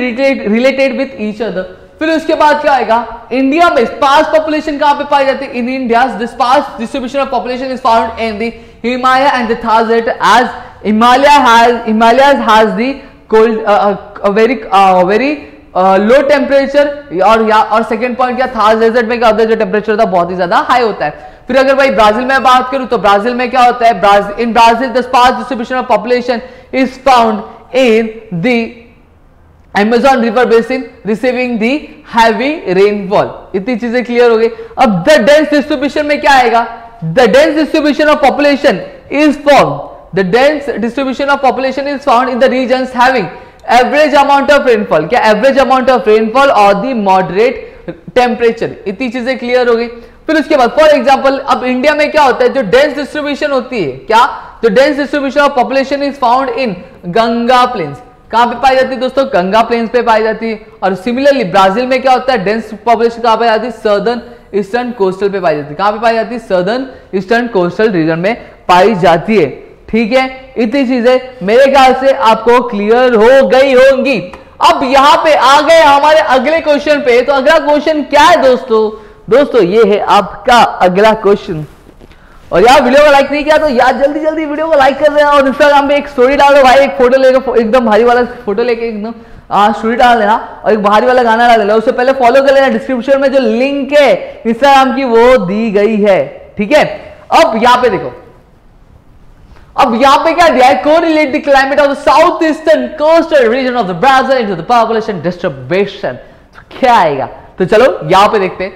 related with each other फिर उसके बाद क्या आएगा? इंडिया में स्पार्स पॉपुलेशन कहाँ पे पाई जाती है? In India sparse distribution of population is found in the Himalaya and the थाजेट as Himalaya has Himalaya has the cold very very low temperature और या, और सेकंड पॉइंट क्या, था डेजर्ट में क्या होता है, जो टेम्परेचर था, बहुत ही ज़्यादा हाई होता है। फिर अगर भाई ब्राज़ील में बात करूँ तो ब्राज़ील में क्या होता है in Brazil the distribution of population is found in the Amazon river basin, receiving the heavy rainfall. इतनी चीज़ें क्लियर हो गई। अब द डेंस डिस्ट्रीब्यूशन में क्या आएगा? The dense distribution of population is form the dense distribution of population is found in the region having average amount of rainfall क्या average amount of rainfall और दी मॉडरेट टेम्परेचर इतनी चीज़ें clear हो गई। फिर उसके बाद फॉर एग्ज़ाम्पल अब इंडिया में क्या होता है? जो डेंस डिस्ट्रीब्यूशन होती है, क्या? जो dense distribution of population is found in Ganga plains कहाँ पे पाई जाती है दोस्तों? गंगा प्लेन्स पे पाई जाती है। और सिमिलरली ब्राज़ील में क्या होता है? डेंस पॉपुलेशन कहाँ पे जाती है? सर्दर्न ईस्टर्न कोस्टल पे पाई जाती है। कहाँ पे पाई जाती है? सर्दर्न ईस्टर्न कोस्टल रीजन में पाई जाती है। ठीक है? इतनी चीज़ें मेरे ख्याल से आपको क्लियर हो गई होंगी। अब यहाँ पे आ गए हमारे अगले क्वेश्चन पे। तो अगला क्वेश्चन क्या है दोस्तों? दोस्तों, ये है आपका अगला क्वेश्चन और यार वीडियो को लाइक नहीं किया तो यार जल्दी जल्दी वीडियो को लाइक कर हैं और इंस्टाग्राम पे एक स्टोरी डाल दो भाई। एक फ़ोटो लेकर एकदम भारी वाला फ़ोटो लेके एकदम स्टोरी डाल देना और एक भारी वाला गाना डाल देना। उससे पहले फॉलो कर लेना। डिस्क्रिप्शन में जो लिंक है इंस्टाग्राम की, वो दी गई है। ठीक है? अब यहाँ पे देखो। अब यहाँ पे क्या दिया है? Correlate the climate of the south eastern coastal region of the Brazil into the population distribution तो क्या आएगा? तो चलो, यहाँ पे देखते हैं।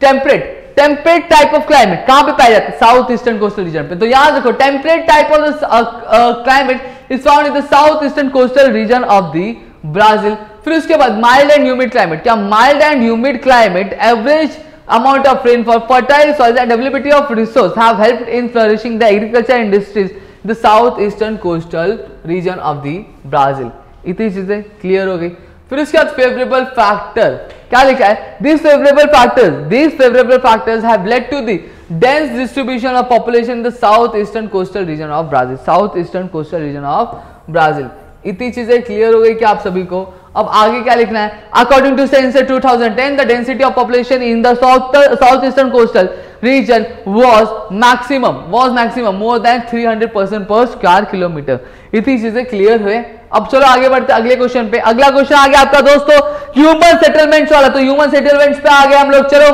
Temperate temperate type of climate कहाँ पे पाया जाता है? साउथ ईस्टर्न कोस्टल रीजन पे। तो यहाँ देखो temperate type of the climate is found in the south eastern coastal region of the Brazil फिर उसके बाद माइल्ड एंड ह्यूमिड क्लाइमेट क्या mild and humid climate average amount of rainfall fertile soils and availability of resource have helped in flourishing the agriculture industries. The south eastern coastal region of the Brazil इतनी चीज़ें clear हो गई। फिर उसके बाद favourable factor क्या लिखा है? This favourable factors this favourable factors have led to the dense distribution of population the south eastern coastal region of Brazil south eastern coastal region of Brazil इतनी चीज़ें क्लियर हो गई कि आप सभी को? अब आगे क्या लिखना है? According to census 2010 the density of population in the south eastern coastal region was maximum was maximum, more than 300 percent per square kilometer. इतनी चीज़ें क्लियर हुए। अब चलो आगे बढ़ते अगले क्वेश्चन पे। अगला क्वेश्चन आ गया आपका दोस्तों ह्यूमन सेटलमेंट्स वाला। तो ह्यूमन सेटलमेंट्स पे आ गए हम लोग, चलो।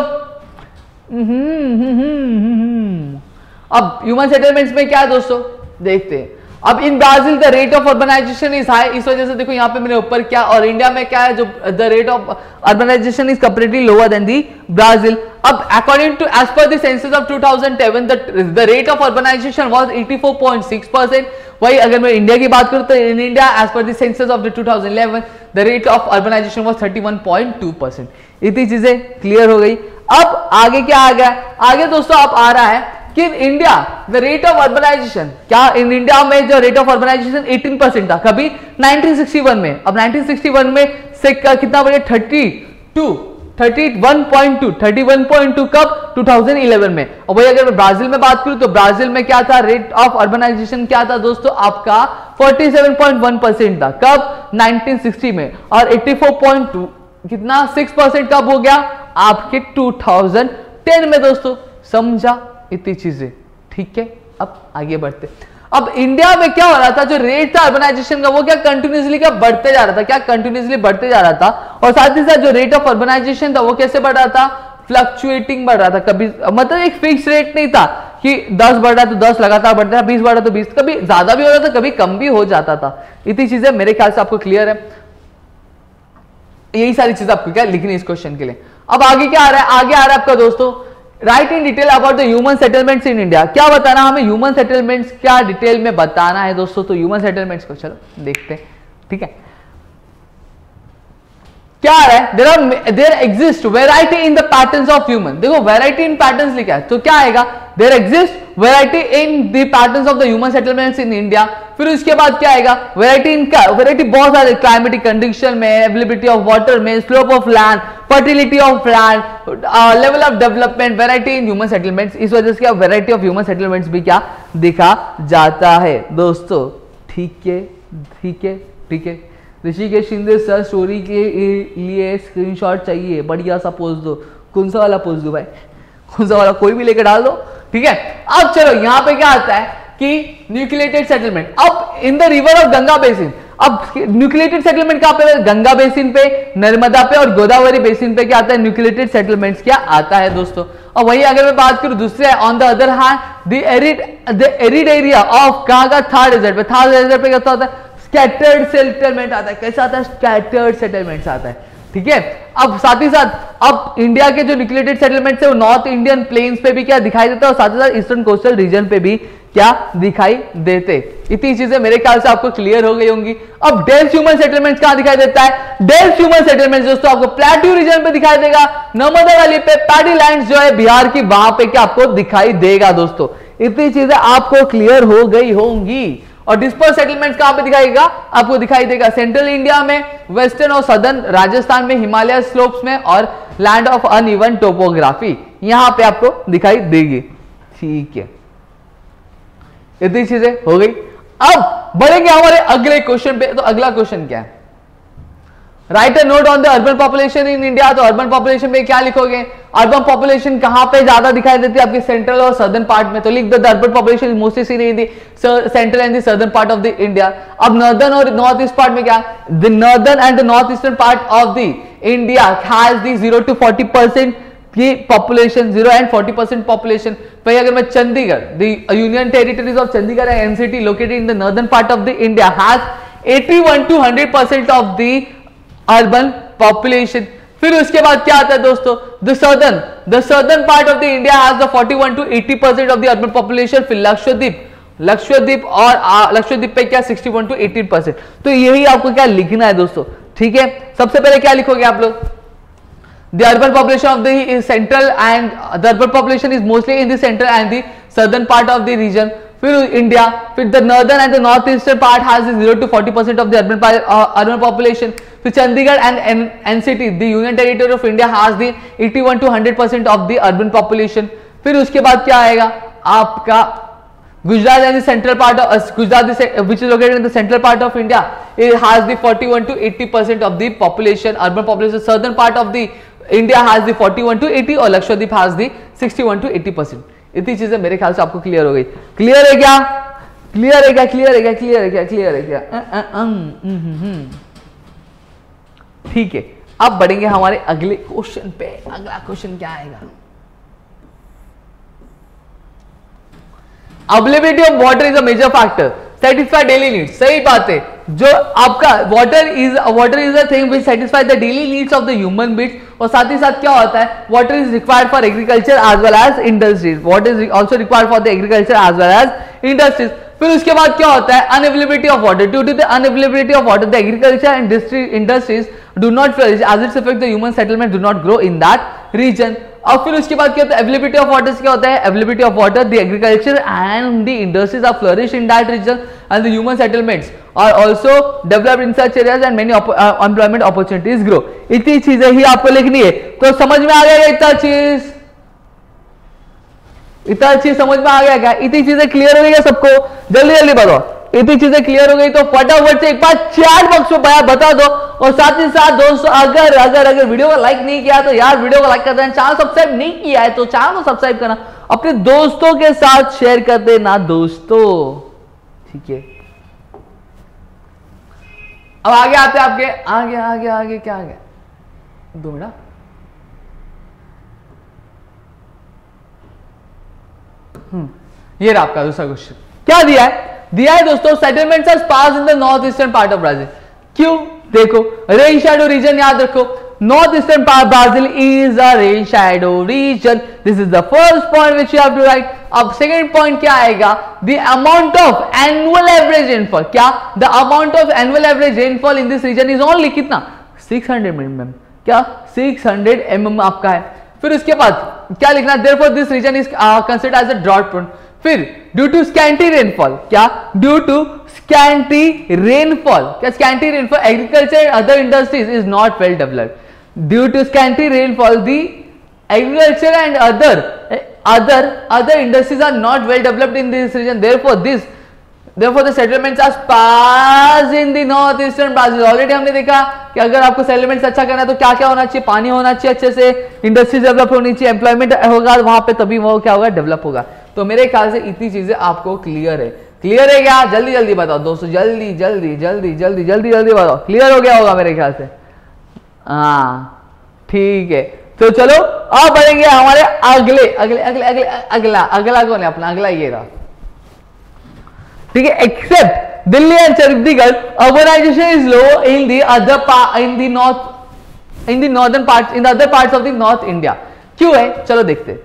अब ह्यूमन सेटलमेंट्स में क्या है दोस्तों? देखते हैं। अब in Brazil the rate of urbanization is high इस वजह से देखो यहाँ पे मैंने ऊपर क्या और इंडिया में क्या है जो the rate of urbanization is comparatively lower than the Brazil अब according to as per the census of 2010 the rate of urbanization was 84.6 percent वही अगर मैं इंडिया की बात करूँ तो in India as per the census of the 2011 the rate of urbanization was 31.2 percent इतनी चीज़ें क्लियर हो गई। अब आगे क्या आ गया? आगे दोस्तों आप आ रहा है कि in India the rate of urbanization क्या इन इंडिया में जो रेट ऑफ़ अर्बनाइजेशन 18 परसेंट था? कभी 1961 में। अब 1961 में से कितना बढ़िया 32 31.2 31.2 कब? 2011 में। और वही अगर मैं ब्राज़ील में बात करूँ तो ब्राज़ील में क्या था? रेट ऑफ़ अर्बनाइजेशन क्या था दोस्तों? आपका 47.1 परसेंट था। कब? 1960 में। और 84.2 कितना? 6 परसेंट कब हो गया? आपके 2010 में दोस्तों। समझा? इतनी चीज़ें, ठीक है? अब आगे बढ़ते। अब इंडिया में क्या हो रहा था? जो रेट था अर्बनाइजेशन का, वो क्या कंटिन्यूसली क्या बढ़ते जा रहा था? क्या कंटिन्यूसली बढ़ते जा रहा था? और साथ ही साथ जो रेट ऑफ़ अर्बनाइजेशन था, वो कैसे बढ़ रहा था? फ्लक्चुएटिंग बढ़ रहा था। कभी मतलब एक फिक्स रेट नहीं था कि 10 बढ़ रहा तो 10 लगातार बढ़ रहा 20 बढ़ रहा तो 20 कभी ज़्यादा भी हो रहा था, कभी कम भी हो जाता था। इतनी चीज़ें मेरे ख्याल से आपको क्लियर है। यही सारी चीज़ें आपको क्या लिखनी इस क्वेश्चन के लिए। अब आगे क्या आ रहा है? आगे आ रहा है आपका दोस्तों write in detail about the human settlements in India क्या बताना हमें ह्यूमन सेटलमेंट्स क्या डिटेल में बताना है दोस्तों? तो ह्यूमन सेटलमेंट्स को चलो देखते हैं। ठीक है? क्या है? There are there exist variety in the pattern of human देखो वेराइटी इन पैटर्न लिखा है तो क्या आएगा? There exist variety in the pattern of the human settlements in India फिर उसके बाद क्या आएगा? वेराइटी इन क्या? वेराइटी बहुत सारे क्लाइमेटिक कंडीशन में अवेलेबिलिटी ऑफ़ वाटर में slope of land fertility of land level of development variety in human settlements इस वजह से क्या वेराइटी ऑफ़ ह्यूमन सेटलमेंट्स भी क्या देखा जाता है। दोस्तों, ठीक है ठीक है ठीक है। ऋषिकेश शिंदे सर स्टोरी के लिए स्क्रीनशॉट चाहिए। बढ़िया सा पोस्ट दो। कौन सा वाला पोस्ट दो भाई। कौन सा वाला कोई भी लेकर डाल दो। ठीक है? अब चलो, यहाँ पे क्या आता है कि न्यूक्लिएटेड सेटलमेंट अब in the river of Ganga basin अब न्यूक्लिएटेड सेटलमेंट कहाँ गंगा बेसिन पे, नर्मदा पे और गोदावरी बेसिन पे क्या आता है? न्यूक्लिएटेड सेटलमेंट क्या आता है दोस्तों? और वही अगर मैं बात करूँ दूसरे on the other hand the arid the arid area of कहाँ का थर्ड डेजर्ट पे। थर्ड डेजर्ट पे क्या होता है? स्कैटर्ड सेटलमेंट आता है। कैसा आता है? स्कैटर्ड सेटलमेंट्स आता है। ठीक है? अब साथ ही साथ, अब इंडिया के जो न्यूक्लिएटेड सेटलमेंट है, वो नॉर्थ इंडियन प्लेन्स पे भी क्या दिखाई देता है? और साथ ही साथ ईस्टर्न कोस्टल रीजन पे भी क्या दिखाई देते? इतनी चीज़ें मेरे ख्याल से आपको क्लियर हो गई होंगी। अब डेल्स ह्यूमन सेटलमेंट कहाँ दिखाई देता है? डेल्स ह्यूमन सेटलमेंट दोस्तों, आपको प्लेट्यू रीजन पे दिखाई देगा। नर्मदा वैली पे पैडी लैंड जो है, बिहार की वहाँ पे क्या आपको दिखाई देगा दोस्तों? इतनी चीज़ें आपको क्लियर हो गई होंगी। और डिस्पर्स सेटलमेंट कहाँ पे दिखाएगा? आपको दिखाई देगा सेंट्रल इंडिया में वेस्टर्न और सदर्न राजस्थान में, हिमालय स्लोप्स में और लैंड ऑफ़ अनइवन टोपोग्राफी यहाँ पे आपको दिखाई देगी। ठीक है। इतनी चीज़ें हो गई। अब बढ़ेंगे हमारे अगले क्वेश्चन पे। तो अगला क्वेश्चन क्या है? Write a note on the urban population in India तो अर्बन पॉपुलेशन में क्या लिखोगे? अर्बन पॉपुलेशन कहाँ पे ज़्यादा दिखाई देती है? आपके सेंट्रल और सदर्न पार्ट में। तो लिख दो urban population mostly seen in the central and southern part of the India अब नॉर्दर्न और नॉर्थ ईस्ट पार्ट में क्या? The northern and north eastern part of the India has the 0 to 40 percent की population zero and forty percent population भाई अगर मैं Chandigarh the union territories of Chandigarh and NCT located in the northern part of the India has 81 to 100 percent of the urban population फिर उसके बाद क्या आता है दोस्तों? The southern the southern part of the India has the 41 to 80 percent of the urban population फिर लक्षद्वीप लक्षद्वीप और लक्षद्वीप पे क्या? 61 टू 18 परसेंट तो यही आपको क्या लिखना है दोस्तों? ठीक है? सबसे पहले क्या लिखोगे आप लोग? Urban population of the is central and the urban population is mostly in the central and the southern part of the region. फिर इंडिया फिर the northern and the north eastern part has 0 to 40 percent of the urban urban population फिर Chandigarh and NCT the union territory of India has the 81 to 100 percent of the urban population फिर उसके बाद क्या आएगा? आपका Gujarat and the central part of Gujarat which is located in the central part of India, it has the 41 to 80 percent of the population, urban population. Southern part of the India has the 41 to 80 और Lakshadweep has the 61 to 80 percent. इतनी चीज़ें मेरे ख्याल से आपको clear हो गई। Clear है क्या? क्लियर है क्या? क्लियर है क्या? क्लियर है क्या? क्लियर है क्या? ठीक है, अब बढ़ेंगे हमारे अगले क्वेश्चन पे। अगला क्वेश्चन क्या आएगा? Availability of water is a major factor satisfy daily needs सही बात है। जो आपका water is water is a thing which satisfy the daily needs of the human beats और साथ ही साथ क्या होता है? Water is required for agriculture as well as industries water is also required for the agriculture as well as industries फिर उसके बाद क्या होता है? Unavailability of water due to the unavailability of water the agriculture industry industries do not flourish as its effect the human settlement do not grow in that region और फिर उसके बाद क्या होता है? अवेलेबिलिटी ऑफ़ वाटर क्या होता है? Availability of water the agriculture and the industries are flourish in that region and the human settlements are also developed in such areas and many employment opportunities grow इतनी चीज़ें ही आपको लिखनी है। तो समझ में आ गया इतना चीज़? इतना चीज़ समझ में आ गया क्या? इतनी चीज़ें क्लियर हो गई सबको? जल्दी जल्दी बताओ। इतनी चीज़ें क्लियर हो गई तो फटाफट से एक बार चैट बॉक्स में बता दो। और साथ ही साथ दोस्तों, अगर अगर अगर वीडियो को लाइक नहीं किया तो यार वीडियो को लाइक कर देना चैनल सब्सक्राइब नहीं किया है तो चैनल को सब्सक्राइब करना। अपने दोस्तों के साथ शेयर कर देना, दोस्तों। ठीक है। अब आगे आते आपके। आगे आगे आगे, क्या आगे? दो मिनट हम्म ये रहा आपका दूसरा क्वेश्चन क्या दिया है? दिया है दोस्तों settlements pass in the north eastern part of Brazil क्यों? देखो रेन शैडो रीजन याद रखो। North eastern part Brazil is a rain shadow region this is the first point which you have to write अब second point क्या आएगा? The amount of annual average rainfall क्या? The amount of annual average rainfall in this region is only कितना? 600 mm क्या? 600 mm आपका है। फिर उसके बाद क्या लिखना? Therefore this region is consider as a drought prone फिर ड्यू टू स्कैंटी रेनफॉल क्या? ड्यू टू स्कैंटी रेनफॉल क्या scanty rainfall agriculture other industries is not well developed due to scanty rainfall the agriculture and other other other industries are not well developed in this region. Therefore, this, therefore, the settlements are sparse in the north eastern Brazil. Already हमने देखा कि अगर आपको settlements अच्छा करना है तो क्या क्या होना चाहिए? पानी होना चाहिए अच्छे से। इंडस्ट्री डेवलप होनी चाहिए। एम्प्लॉयमेंट होगा, वहाँ पे तभी वो क्या होगा? डेवलप होगा। तो मेरे ख्याल से इतनी चीज़ें आपको क्लियर है। क्लियर है क्या? जल्दी जल्दी बताओ दोस्तों, जल्दी जल्दी जल्दी जल्दी जल्दी जल्दी बताओ। क्लियर हो गया होगा मेरे ख्याल से? हाँ ठीक है। तो चलो, अब बढ़ेंगे हमारे अगले अगले अगले अगले, अगला अगला कौन है अपना? अगला ये रहा। ठीक है except Delhi and Chandigarh urbanization is low in the other in the north in the northern part in the other parts of the north India क्यों है? चलो देखते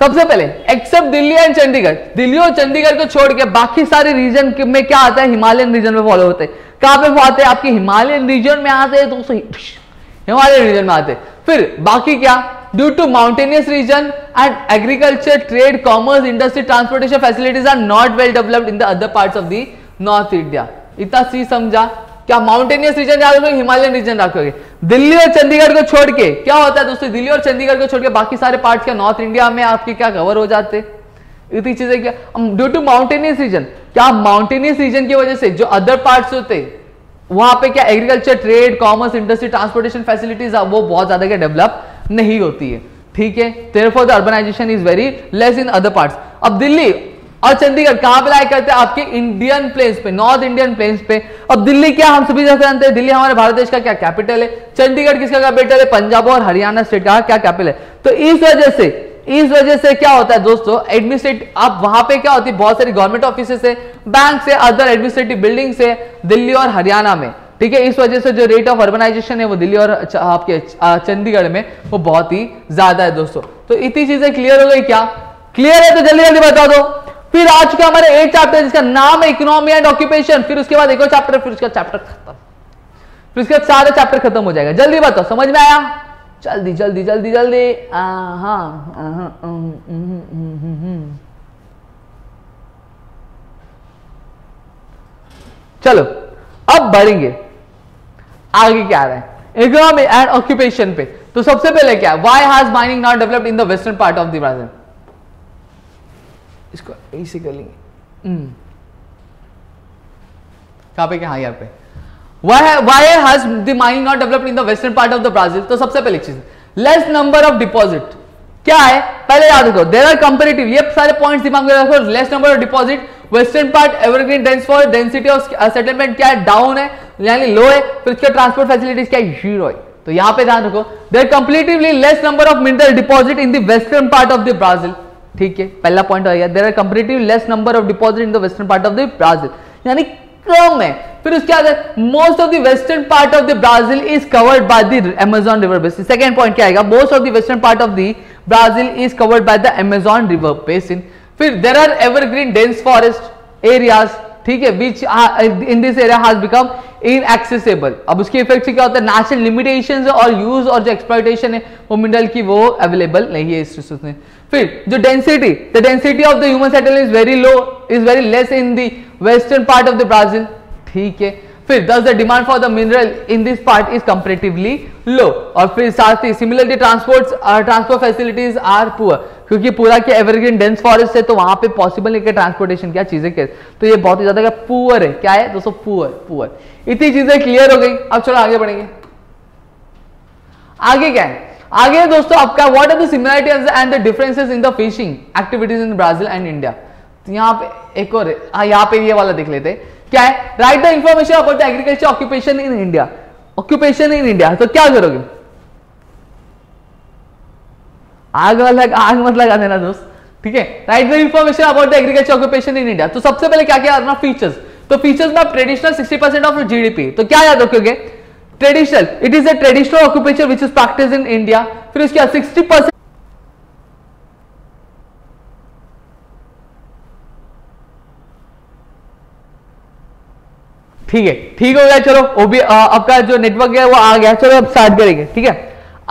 सबसे पहले एक्सेप्ट दिल्ली एंड चंडीगढ़। दिल्ली और चंडीगढ़ को छोड़ के बाकी सारे रीजन में क्या आता है? हिमालयन रीजन में फॉलो होते हैं। कहाँ पे आते हैं? आपके हिमालयन रीजन में आते हैं, दोस्तों। हिमालयन रीजन में आते फिर, बाकी क्या? Due to mountainous region and agriculture trade commerce industry transportation facilities are not well developed in the other parts of the north India इतना सी समझा। क्या माउंटेनियस रीजन याद रखोगे हिमालयन रीजन रखोगे? दिल्ली और चंडीगढ़ को छोड़ के, क्या होता है दोस्तों? दिल्ली और चंडीगढ़ को छोड़ के बाकी सारे पार्ट्स क्या? नॉर्थ इंडिया में आपके क्या कवर हो जाते? इतनी चीज़ें क्या? ड्यू टू माउंटेनियस रीजन क्या माउंटेनियस रीजन की वजह से जो अदर पार्ट होते, वहाँ पे क्या agriculture trade commerce industry transportation facilities वो बहुत ज़्यादा क्या डेवलप नहीं होती है। ठीक है? Therefore the urbanization is very less in other part अब दिल्ली और चंडीगढ़ कहाँ पे लाइक करते हैं? आपके इंडियन प्लेन्स पे नॉर्थ इंडियन प्लेन्स पे। अब दिल्ली क्या हम सभी जानते हैं? दिल्ली हमारे भारत देश का क्या कैपिटल है? चंडीगढ़ किसका कैपिटल है? पंजाब और हरियाणा स्टेट का क्या कैपिटल है? तो इस वजह से, इस वजह से क्या होता है दोस्तों? एडमिनिस्ट्रेटिव आप वहाँ पे क्या होती है? बहुत सारी गवर्नमेंट ऑफ़िस है बैंक से अदर एडमिनिस्ट्रेटिव बिल्डिंग से दिल्ली और हरियाणा में। ठीक है? इस वजह से जो रेट ऑफ़ अर्बनाइजेशन है, वो दिल्ली और आपके चंडीगढ़ में, वो बहुत ही ज़्यादा है दोस्तों। तो इतनी चीज़ें क्लियर हो गई क्या? क्लियर है तो जल्दी जल्दी बता दो। फिर आज का हमारे एक चैप्टर जिसका नाम है इकोनॉमी एंड ऑक्यूपेशन फिर उसके बाद एक और चैप्टर फिर उसका चैप्टर खत्म। फिर उसके बाद सारे चैप्टर खत्म हो जाएगा। जल्दी बताओ, समझ में आया? जल्दी जल्दी जल्दी जल्दी। चलो, अब बढ़ेंगे। आगे क्या आ रहा है? इकोनॉमी एंड ऑक्यूपेशन पे। तो सबसे पहले क्या? Why has mining not developed in the western part of the Brazil इसको ऐसे कर लेंगे। हम्म। कहाँ पे क्या? हाँ यार पे। Why has the mining not developed in the western part of the Brazil? तो सबसे पहले चीज़। लेस नंबर ऑफ़ डिपॉजिट क्या है? पहले याद रखो देर आर कंपेरेटिव ये सारे पॉइंट्स दिमाग में रखो। Less number of deposit western part evergreen dense for density of settlement क्या है? डाउन है, यानी लो है, फिर उसके ट्रांसपोर्ट फैसिलिटीज़ क्या है? ज़ीरो है। तो यहाँ पे ध्यान रखो there comparatively less number of mineral deposit in the western part of the Brazil ठीक है, पहला पॉइंट आ गया। There are comparative less number of deposit in the western part of the Brazil यानी कम है। फिर उसके बाद most of the western part of the Brazil is covered by the Amazon river basin second point क्या आएगा? Most of the western part of the Brazil is covered by the Amazon river basin फिर there are evergreen dense forest areas ठीक है बीच in this area has become in inaccessible अब उसके effect से क्या होता है? नेचुरल लिमिटेशन और यूज़ और जो एक्सप्लाइटेशन है, वो मिनरल की वो अवेलेबल नहीं है इस रिसोर्स में. फिर, जो density the density of the human settle is very low is very less in the western part of the Brazil ठीक है फिर thus the demand for the mineral in this part is comparatively low और फिर साथ ही similarly transport transport facilities are poor क्योंकि पूरा क्या evergreen dense forest है तो वहाँ पे पॉसिबल नहीं ट्रांसपोर्टेशन क्या चीज़ें क्या। तो ये बहुत ही ज़्यादा क्या पुअर है। क्या है? दोस्तों पुअर पुअर इतनी चीज़ें क्लियर हो गई। अब चलो आगे बढ़ेंगे। आगे क्या है? आगे दोस्तों आपका what are the similarities and the differences in the fishing activities in Brazil and India तो यहाँ पे एक और हाँ। यहाँ पे ये वाला देख लेते क्या है? Write the information about the agriculture occupation in India occupation in India तो क्या करोगे? आग लग, आग मत लगा देना दोस्त। ठीक है? Write the information about the agriculture occupation in India तो सबसे पहले क्या क्या? करना फीचर्स तो फीचर्स में ट्रेडिशनल 60 परसेंट ऑफ़ जीडीपी तो क्या याद रखोगे? Traditional it is a traditional occupation which is practice in India फिर उसके बाद सिक्सटी ठीक है, ठीक हो गया, चलो, वो भी आपका जो नेटवर्क है वो आ गया, चलो, अब स्टार्ट करेंगे, ठीक है?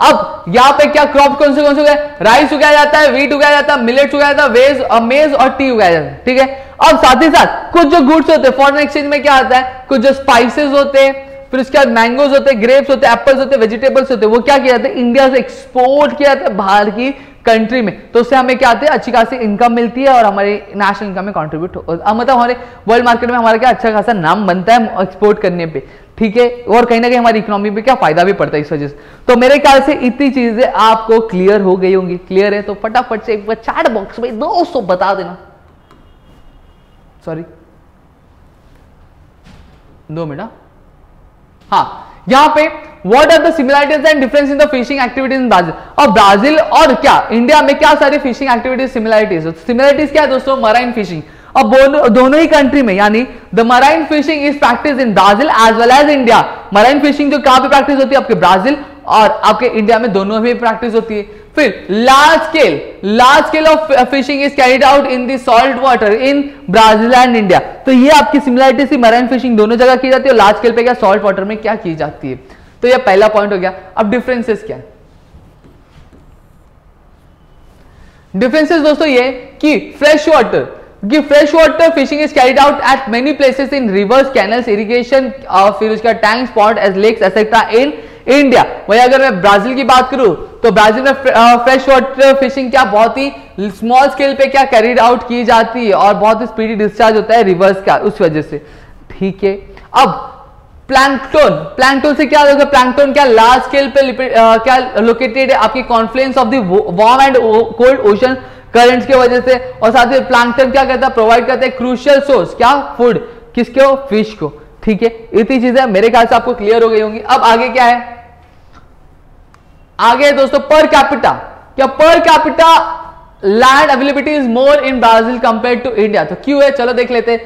अब यहाँ पे क्या क्रॉप कौन से कौन से उगाए राइस उगाया जाता है वीट उगाया जाता है मिलेट्स उगाया जाता है वेज मेज और टी उगाया जाता है, ठीक है? अब साथ ही साथ, कुछ जो गुड्स होते हैं फॉरन एक्सचेंज में क्या आता है? कुछ जो स्पाइसेस होते हैं फिर उसके बाद मैंगोज होते ग्रेप्स होते एप्पल्स होते वेजिटेबल्स होते, वो क्या किया जाता है इंडिया से एक्सपोर्ट किया जाता है बाहर की कंट्री में। तो उससे हमें क्या आते? हैं अच्छी खासी इनकम मिलती है और हमारी नेशनल इनकम में कंट्रीब्यूट मतलब हमारे वर्ल्ड मार्केट में हमारा क्या अच्छा खासा नाम बनता है एक्सपोर्ट करने पे। ठीक है? और कहीं ना कहीं हमारी इकोनॉमी पे क्या फ़ायदा भी पड़ता है इस वजह से। तो मेरे ख्याल से इतनी चीज़ें आपको क्लियर हो गई होंगी। क्लियर है? तो फटाफट से एक बार चैट बॉक्स में दो सौ बता देना। सॉरी दो मिनट हाँ, यहाँ पे what are the similarities and difference in the fishing activities in Brazil और ब्राज़ील और क्या? इंडिया में क्या सारी फिशिंग एक्टिविटीज़ सिमिलरिटीज सिमिलरिटीज क्या है दोस्तों? मराइन फिशिंग अब दोनों ही कंट्री में यानी the marine fishing is practice in Brazil as well as India marine fishing जो कहाँ पे प्रैक्टिस होती है? आपके ब्राज़ील और आपके इंडिया में दोनों में प्रैक्टिस होती है। फिर large scale large scale of fishing is carried out in the salt water in Brazil and India तो ये आपकी सिमिलरिटी सी मराइन फिशिंग दोनों जगह की जाती है लार्ज स्केल पे क्या सॉल्ट वाटर में क्या की जाती है? तो ये पहला पॉइंट हो गया। अब डिफरेंसेस क्या डिफरेंसेस दोस्तों ये कि फ्रेश वाटर कि fresh water fishing is carried out at many places in rivers canals irrigation फिर उसका tank spot as lakes etcetera in India वही अगर मैं ब्राज़ील की बात करूँ तो ब्राज़ील में फ्रेश वाटर फिशिंग क्या बहुत ही स्मॉल स्केल पे क्या कैरिड आउट की जाती है और बहुत ही स्पीडी डिस्चार्ज होता है रिवर्स का उस वजह से। ठीक है? अब प्लैंकटोन प्लैंकटोन से क्या होगा प्लैंकटोन क्या लार्ज स्केल पे आ, क्या लोकेटेड है? आपकी confluence of the warm and cold ocean currents की वजह से। और साथ ही प्लैंकटन क्या करता है? प्रोवाइड करता है क्रूशियल सोर्स क्या? फ़ूड किसके? हो फ़िश को। ठीक है? इतनी चीज़ें मेरे ख्याल से आपको क्लियर हो गई होंगी। अब आगे क्या है? आगे दोस्तों पर कैपिटा क्या per capita land availability is more in Brazil compare to India तो क्यों है, चलो देख लेते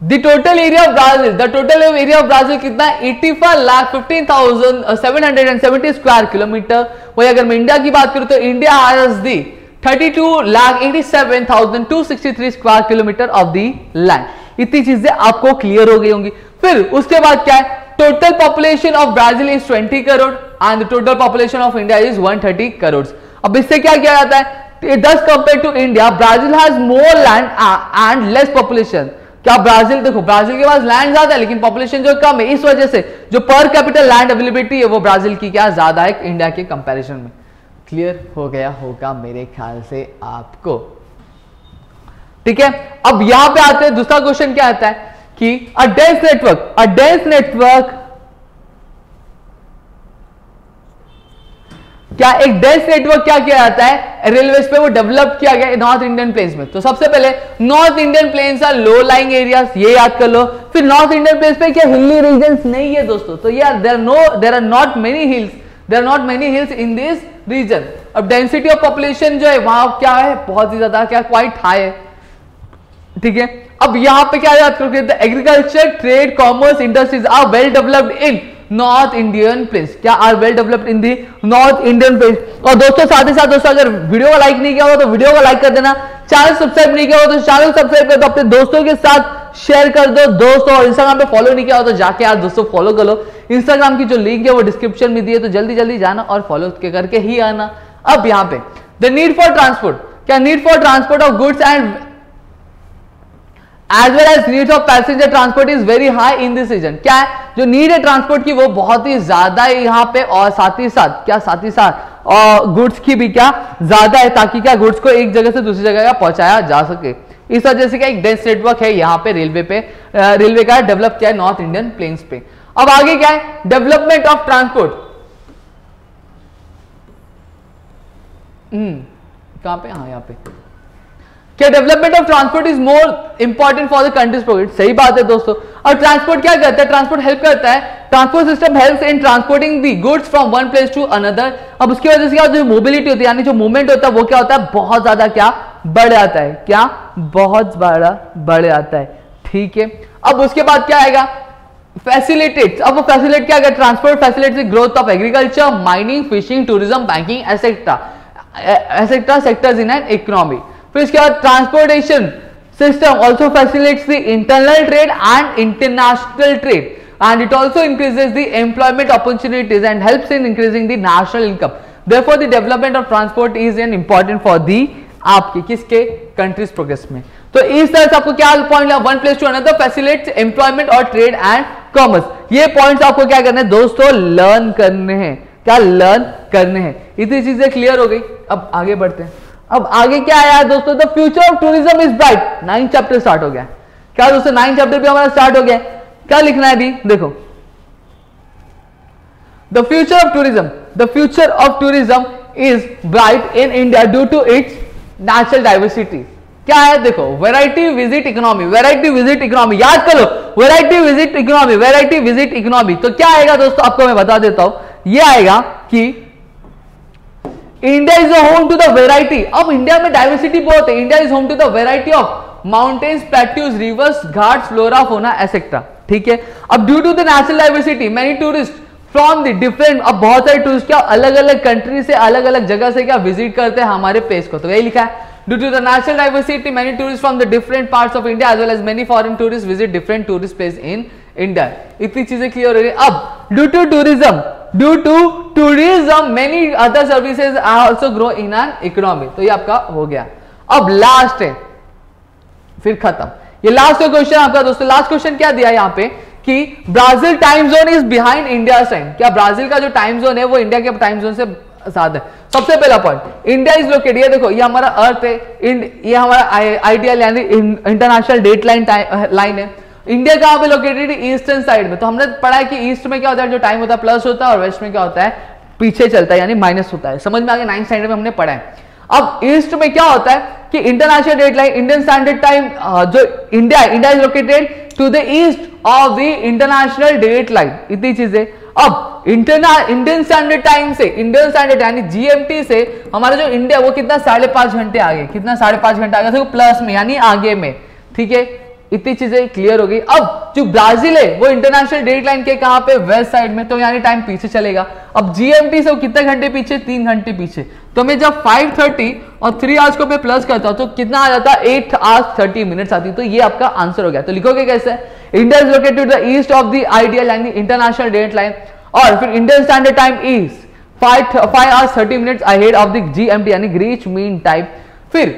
total area of Brazil the total area of Brazil कितना eighty five lakh fifteen thousand seven hundred and seventy square kilometer वही अगर मैं इंडिया की बात करूँ तो India has the thirty two lakh eighty seven thousand two sixty three square kilometer of the land इतनी चीज़ें आपको क्लियर हो गई होंगी। फिर उसके बाद क्या है? Total population of Brazil is 20 crore and total population of India is 130 crore अब इससे क्या किया जाता है? Thus compare to India Brazil has more land and less population क्या ब्राज़ील देखो ब्राज़ील के पास लैंड ज़्यादा है, लेकिन पॉपुलेशन जो कम है। इस वजह से जो पर कैपिटल लैंड अवेलेबिलिटी है, वो ब्राज़ील की क्या ज़्यादा है? इंडिया के कंपैरिजन में। क्लियर हो गया होगा मेरे ख्याल से आपको। ठीक है? अब यहाँ पे आते हैं, दूसरा क्वेश्चन क्या आता है? कि a dense network a dense network क्या एक डेंस नेटवर्क क्या किया जाता है? रेलवे पे वो डेवलप किया गया नॉर्थ इंडियन प्लेन्स में। तो सबसे पहले north Indian plains are low lying areas ये याद कर लो। फिर नॉर्थ इंडियन प्लेन्स पे क्या हिली रीजन नहीं है दोस्तों? तो यार there no there are not many hills there are not many hills in this region अब डेंसिटी ऑफ़ पॉपुलेशन जो है, वहाँ क्या है? बहुत ही ज़्यादा क्या क्वाइट हाई है। ठीक है? अब यहाँ पे क्या याद करोगे agriculture trade commerce industries are well developed in north Indian place क्या are well developed in the north Indian place और दोस्तों, साथ ही साथ दोस्तों, अगर वीडियो को लाइक नहीं किया हो तो वीडियो को लाइक कर देना। चैनल सब्सक्राइब नहीं किया हो तो चैनल सब्सक्राइब कर दो। अपने दोस्तों के साथ शेयर कर दो। दोस्तों, और इंस्टाग्राम पे फॉलो नहीं किया हो तो जाके आज दोस्तों फॉलो कर लो। इंस्टाग्राम की जो लिंक है वो डिस्क्रिप्शन में दी है तो जल्दी जल्दी जाना और फॉलो करके ही आना। अब यहाँ पे द नीड फॉर ट्रांसपोर्ट क्या need for transport of goods and as well as need of passenger transport is very high in this region क्या है? जो नीड है ट्रांसपोर्ट की वो बहुत ही ज़्यादा है यहाँ पे और साथ ही साथ, क्या साथ ही साथ? और गुड्स की भी क्या ज़्यादा है ताकि क्या गुड्स को एक जगह से दूसरी जगह पहुँचाया जा सके। इस वजह से क्या एक डेंस नेटवर्क है यहाँ पे रेलवे पे रेलवे का डेवलप किया है नॉर्थ इंडियन प्लेन्स पे। अब आगे क्या है? डेवलपमेंट ऑफ़ ट्रांसपोर्ट कहाँ पे? हाँ यहाँ पे। क्या development of transport is more important for the countries progress सही बात है दोस्तों। और ट्रांसपोर्ट क्या करता है? ट्रांसपोर्ट हेल्प करता है। Transport system help in transporting the goods from one place to another अब उसकी वजह से क्या जो मोबिलिटी होती है, यानी जो मूवमेंट होता है, वो क्या होता है? बहुत ज़्यादा क्या? बढ़ जाता है। क्या? बहुत बड़ा बढ़ जाता है। ठीक है। अब उसके बाद क्या आएगा? फैसिलिटेट अब वो फैसिलिट क्या transport facility growth of agriculture mining fishing tourism banking etcetera etcetera sectors in an economy फिर इसके बाद transportation system also facilitates the internal trade and international trade and it also increases the employment opportunities and helps in increasing the national income. Therefore, the development of transport is an important for the आपके, किसके? Countries progress में. तो इस तरह से आपको क्या point one place to another facilitate employment और ट्रेड एंड कॉमर्स ये पॉइंट्स आपको क्या करने दोस्तों लर्न करने हैं. क्या? लर्न करने हैं. इतनी चीज़ें क्लियर हो गई. अब आगे बढ़ते हैं. अब आगे क्या आया है दोस्तों? The future of tourism is bright nine chapter start हो गया। क्या दोस्तों नाइन चैप्टर भी हमारा स्टार्ट हो गया? क्या लिखना है अभी? देखो। The future of tourism the future of tourism is bright in India due to its natural diversity क्या है? देखो variety visit economy variety visit economy याद करो variety visit economy variety visit economy तो क्या आएगा दोस्तों? आपको मैं बता देता हूँ। ये आएगा कि India is home to the variety अब इंडिया में डाइवर्सिटी बहुत है. India is home to the variety of mountains plateaus rivers ghat flora fauna etcetera ठीक है? अब due to the natural diversity many tourist from the different अब बहुत सारे टूरिस्ट क्या अलग अलग कंट्री से अलग अलग जगह से क्या विज़िट करते हैं हमारे प्लेस को? तो यही लिखा है. Due to the natural diversity many tourist from the different parts of India as well as many foreign tourist visit different tourist place in India इतनी चीज़ें क्लियर हो रही अब due to tourism due to tourism many other services are also grow in an economy तो ये आपका हो गया। अब लास्ट है। फिर खत्म। ये लास्ट क्वेश्चन आपका दोस्तों। लास्ट क्वेश्चन क्या दिया यहाँ पे? कि Brazil time zone is behind India time क्या ब्राज़ील का जो टाइम जोन है, वो इंडिया के टाइम जोन से ज़्यादा है? सबसे पहला पॉइंट इंडिया इज़ लोकेट ये देखो, ये हमारा अर्थ है। ये हमारा आइडियल यानी इंटरनेशनल डेट लाइन लाइन है। इंडिया कहाँ पे लोकेटेड ईस्टर्न साइड में। तो हमने पढ़ा है कि ईस्ट में क्या होता है? जो टाइम होता है प्लस होता है और वेस्ट में क्या होता है? पीछे चलता है, यानी माइनस होता है। समझ में आगे नाइन्थ स्टैंडर्ड में हमने पढ़ा है। अब ईस्ट में क्या होता है कि international date line Indian standard time जो India India is located to the east of the international date line इतनी चीज़ें। अब इंटरना इंडियन स्टैंडर्ड टाइम से इंडियन स्टैंडर्ड यानी जीएमटी से, हमारा जो इंडिया वो कितना साढ़े पाँच घंटे आगे, कितना साढ़े पाँच घंटे आगे? प्लस में, यानी आगे में। ठीक है? इतनी चीज़ें क्लियर हो गई। अब जो ब्राज़ील है, वो इंटरनेशनल डेट लाइन के कहाँ पे? वेस्ट साइड में तो यानी टाइम पीछे चलेगा। अब जीएमटी से वो कितने घंटे पीछे? तीन घंटे पीछे। तो मैं जब 5:30 और 3 आवर्स को मैं प्लस करता हूँ तो कितना आ जाता? है 8 आवर्स 30 मिनट्स आती। तो ये आपका आंसर हो गया। तो लिखोगे कैसे? India is located the east of the ideal यानी इंटरनेशनल डेट लाइन और फिर Indian standard time is five five hours thirty minutes ahead of the GMT यानी ग्रीच मीन टाइम फिर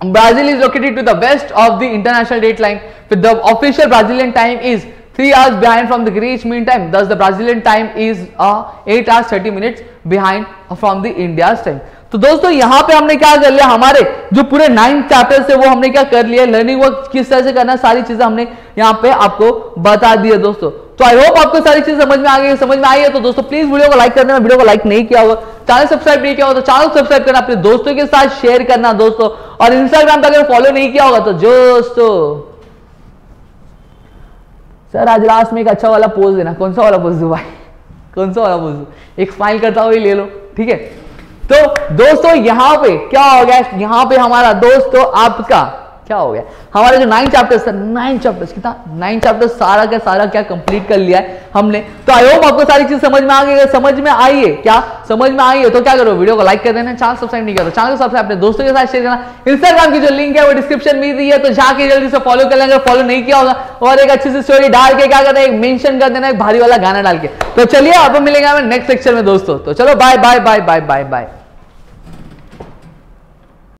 Brazil is located to the west of the international date line with the official Brazilian time is 3 hours behind from the Greenwich mean time. Thus the Brazilian time is uh, 8 hours 30 minutes behind from the India's time. तो दोस्तों यहाँ पे हमने क्या कर लिया हमारे जो पूरे नाइन चैप्टर से वो हमने क्या कर लिया लर्निंग वर्क किस तरह से करना सारी चीज़ें हमने यहाँ पे आपको बता दी है दोस्तों तो आई होप आपको सारी चीज़ समझ में आ गई, समझ में आई है। तो दोस्तों प्लीज़ वीडियो को लाइक करना वीडियो को लाइक नहीं किया होगा चैनल सब्सक्राइब नहीं किया होगा तो चैनल सब्सक्राइब करना, अपने दोस्तों के साथ शेयर करना, दोस्तों। और इंस्टाग्राम पर अगर फॉलो नहीं किया होगा तो दोस्तों। सर आज लास्ट में एक अच्छा वाला पोज देना। कौन सा वाला पोज दू भाई? कौन सा वाला पोज एक स्माइल करता हुआ ले लो, ठीक है? तो दोस्तों, यहाँ पे क्या हो गया? यहाँ पे हमारा दोस्तों, आपका क्या हो गया? हमारे जो नाइन चैप्टर्स था नाइन चैप्टर्स कितना? नाइन चैप्टर्स सारा का सारा क्या कंप्लीट कर लिया है हमने। तो आई होप आपको सारी चीज़ समझ में आ गई समझ में आई है क्या? समझ में आई है तो क्या करो? वीडियो को लाइक कर देना चैनल सब्सक्राइब नहीं करो चैनल को सब्सक्राइब अपने दोस्तों के साथ शेयर करना। इंस्टाग्राम की जो लिंक है वो डिस्क्रिप्शन में दी है तो जाके जल्दी से फॉलो कर लेंगे फॉलो नहीं किया होगा, और एक अच्छी सी स्टोरी डाल के क्या करना है? मेंशन कर देना, एक भारी वाला गाना डाल के। तो चलिए आप मिलेंगे नेक्स्ट सेक्शन में दोस्तों। तो चलो bye bye bye bye bye bye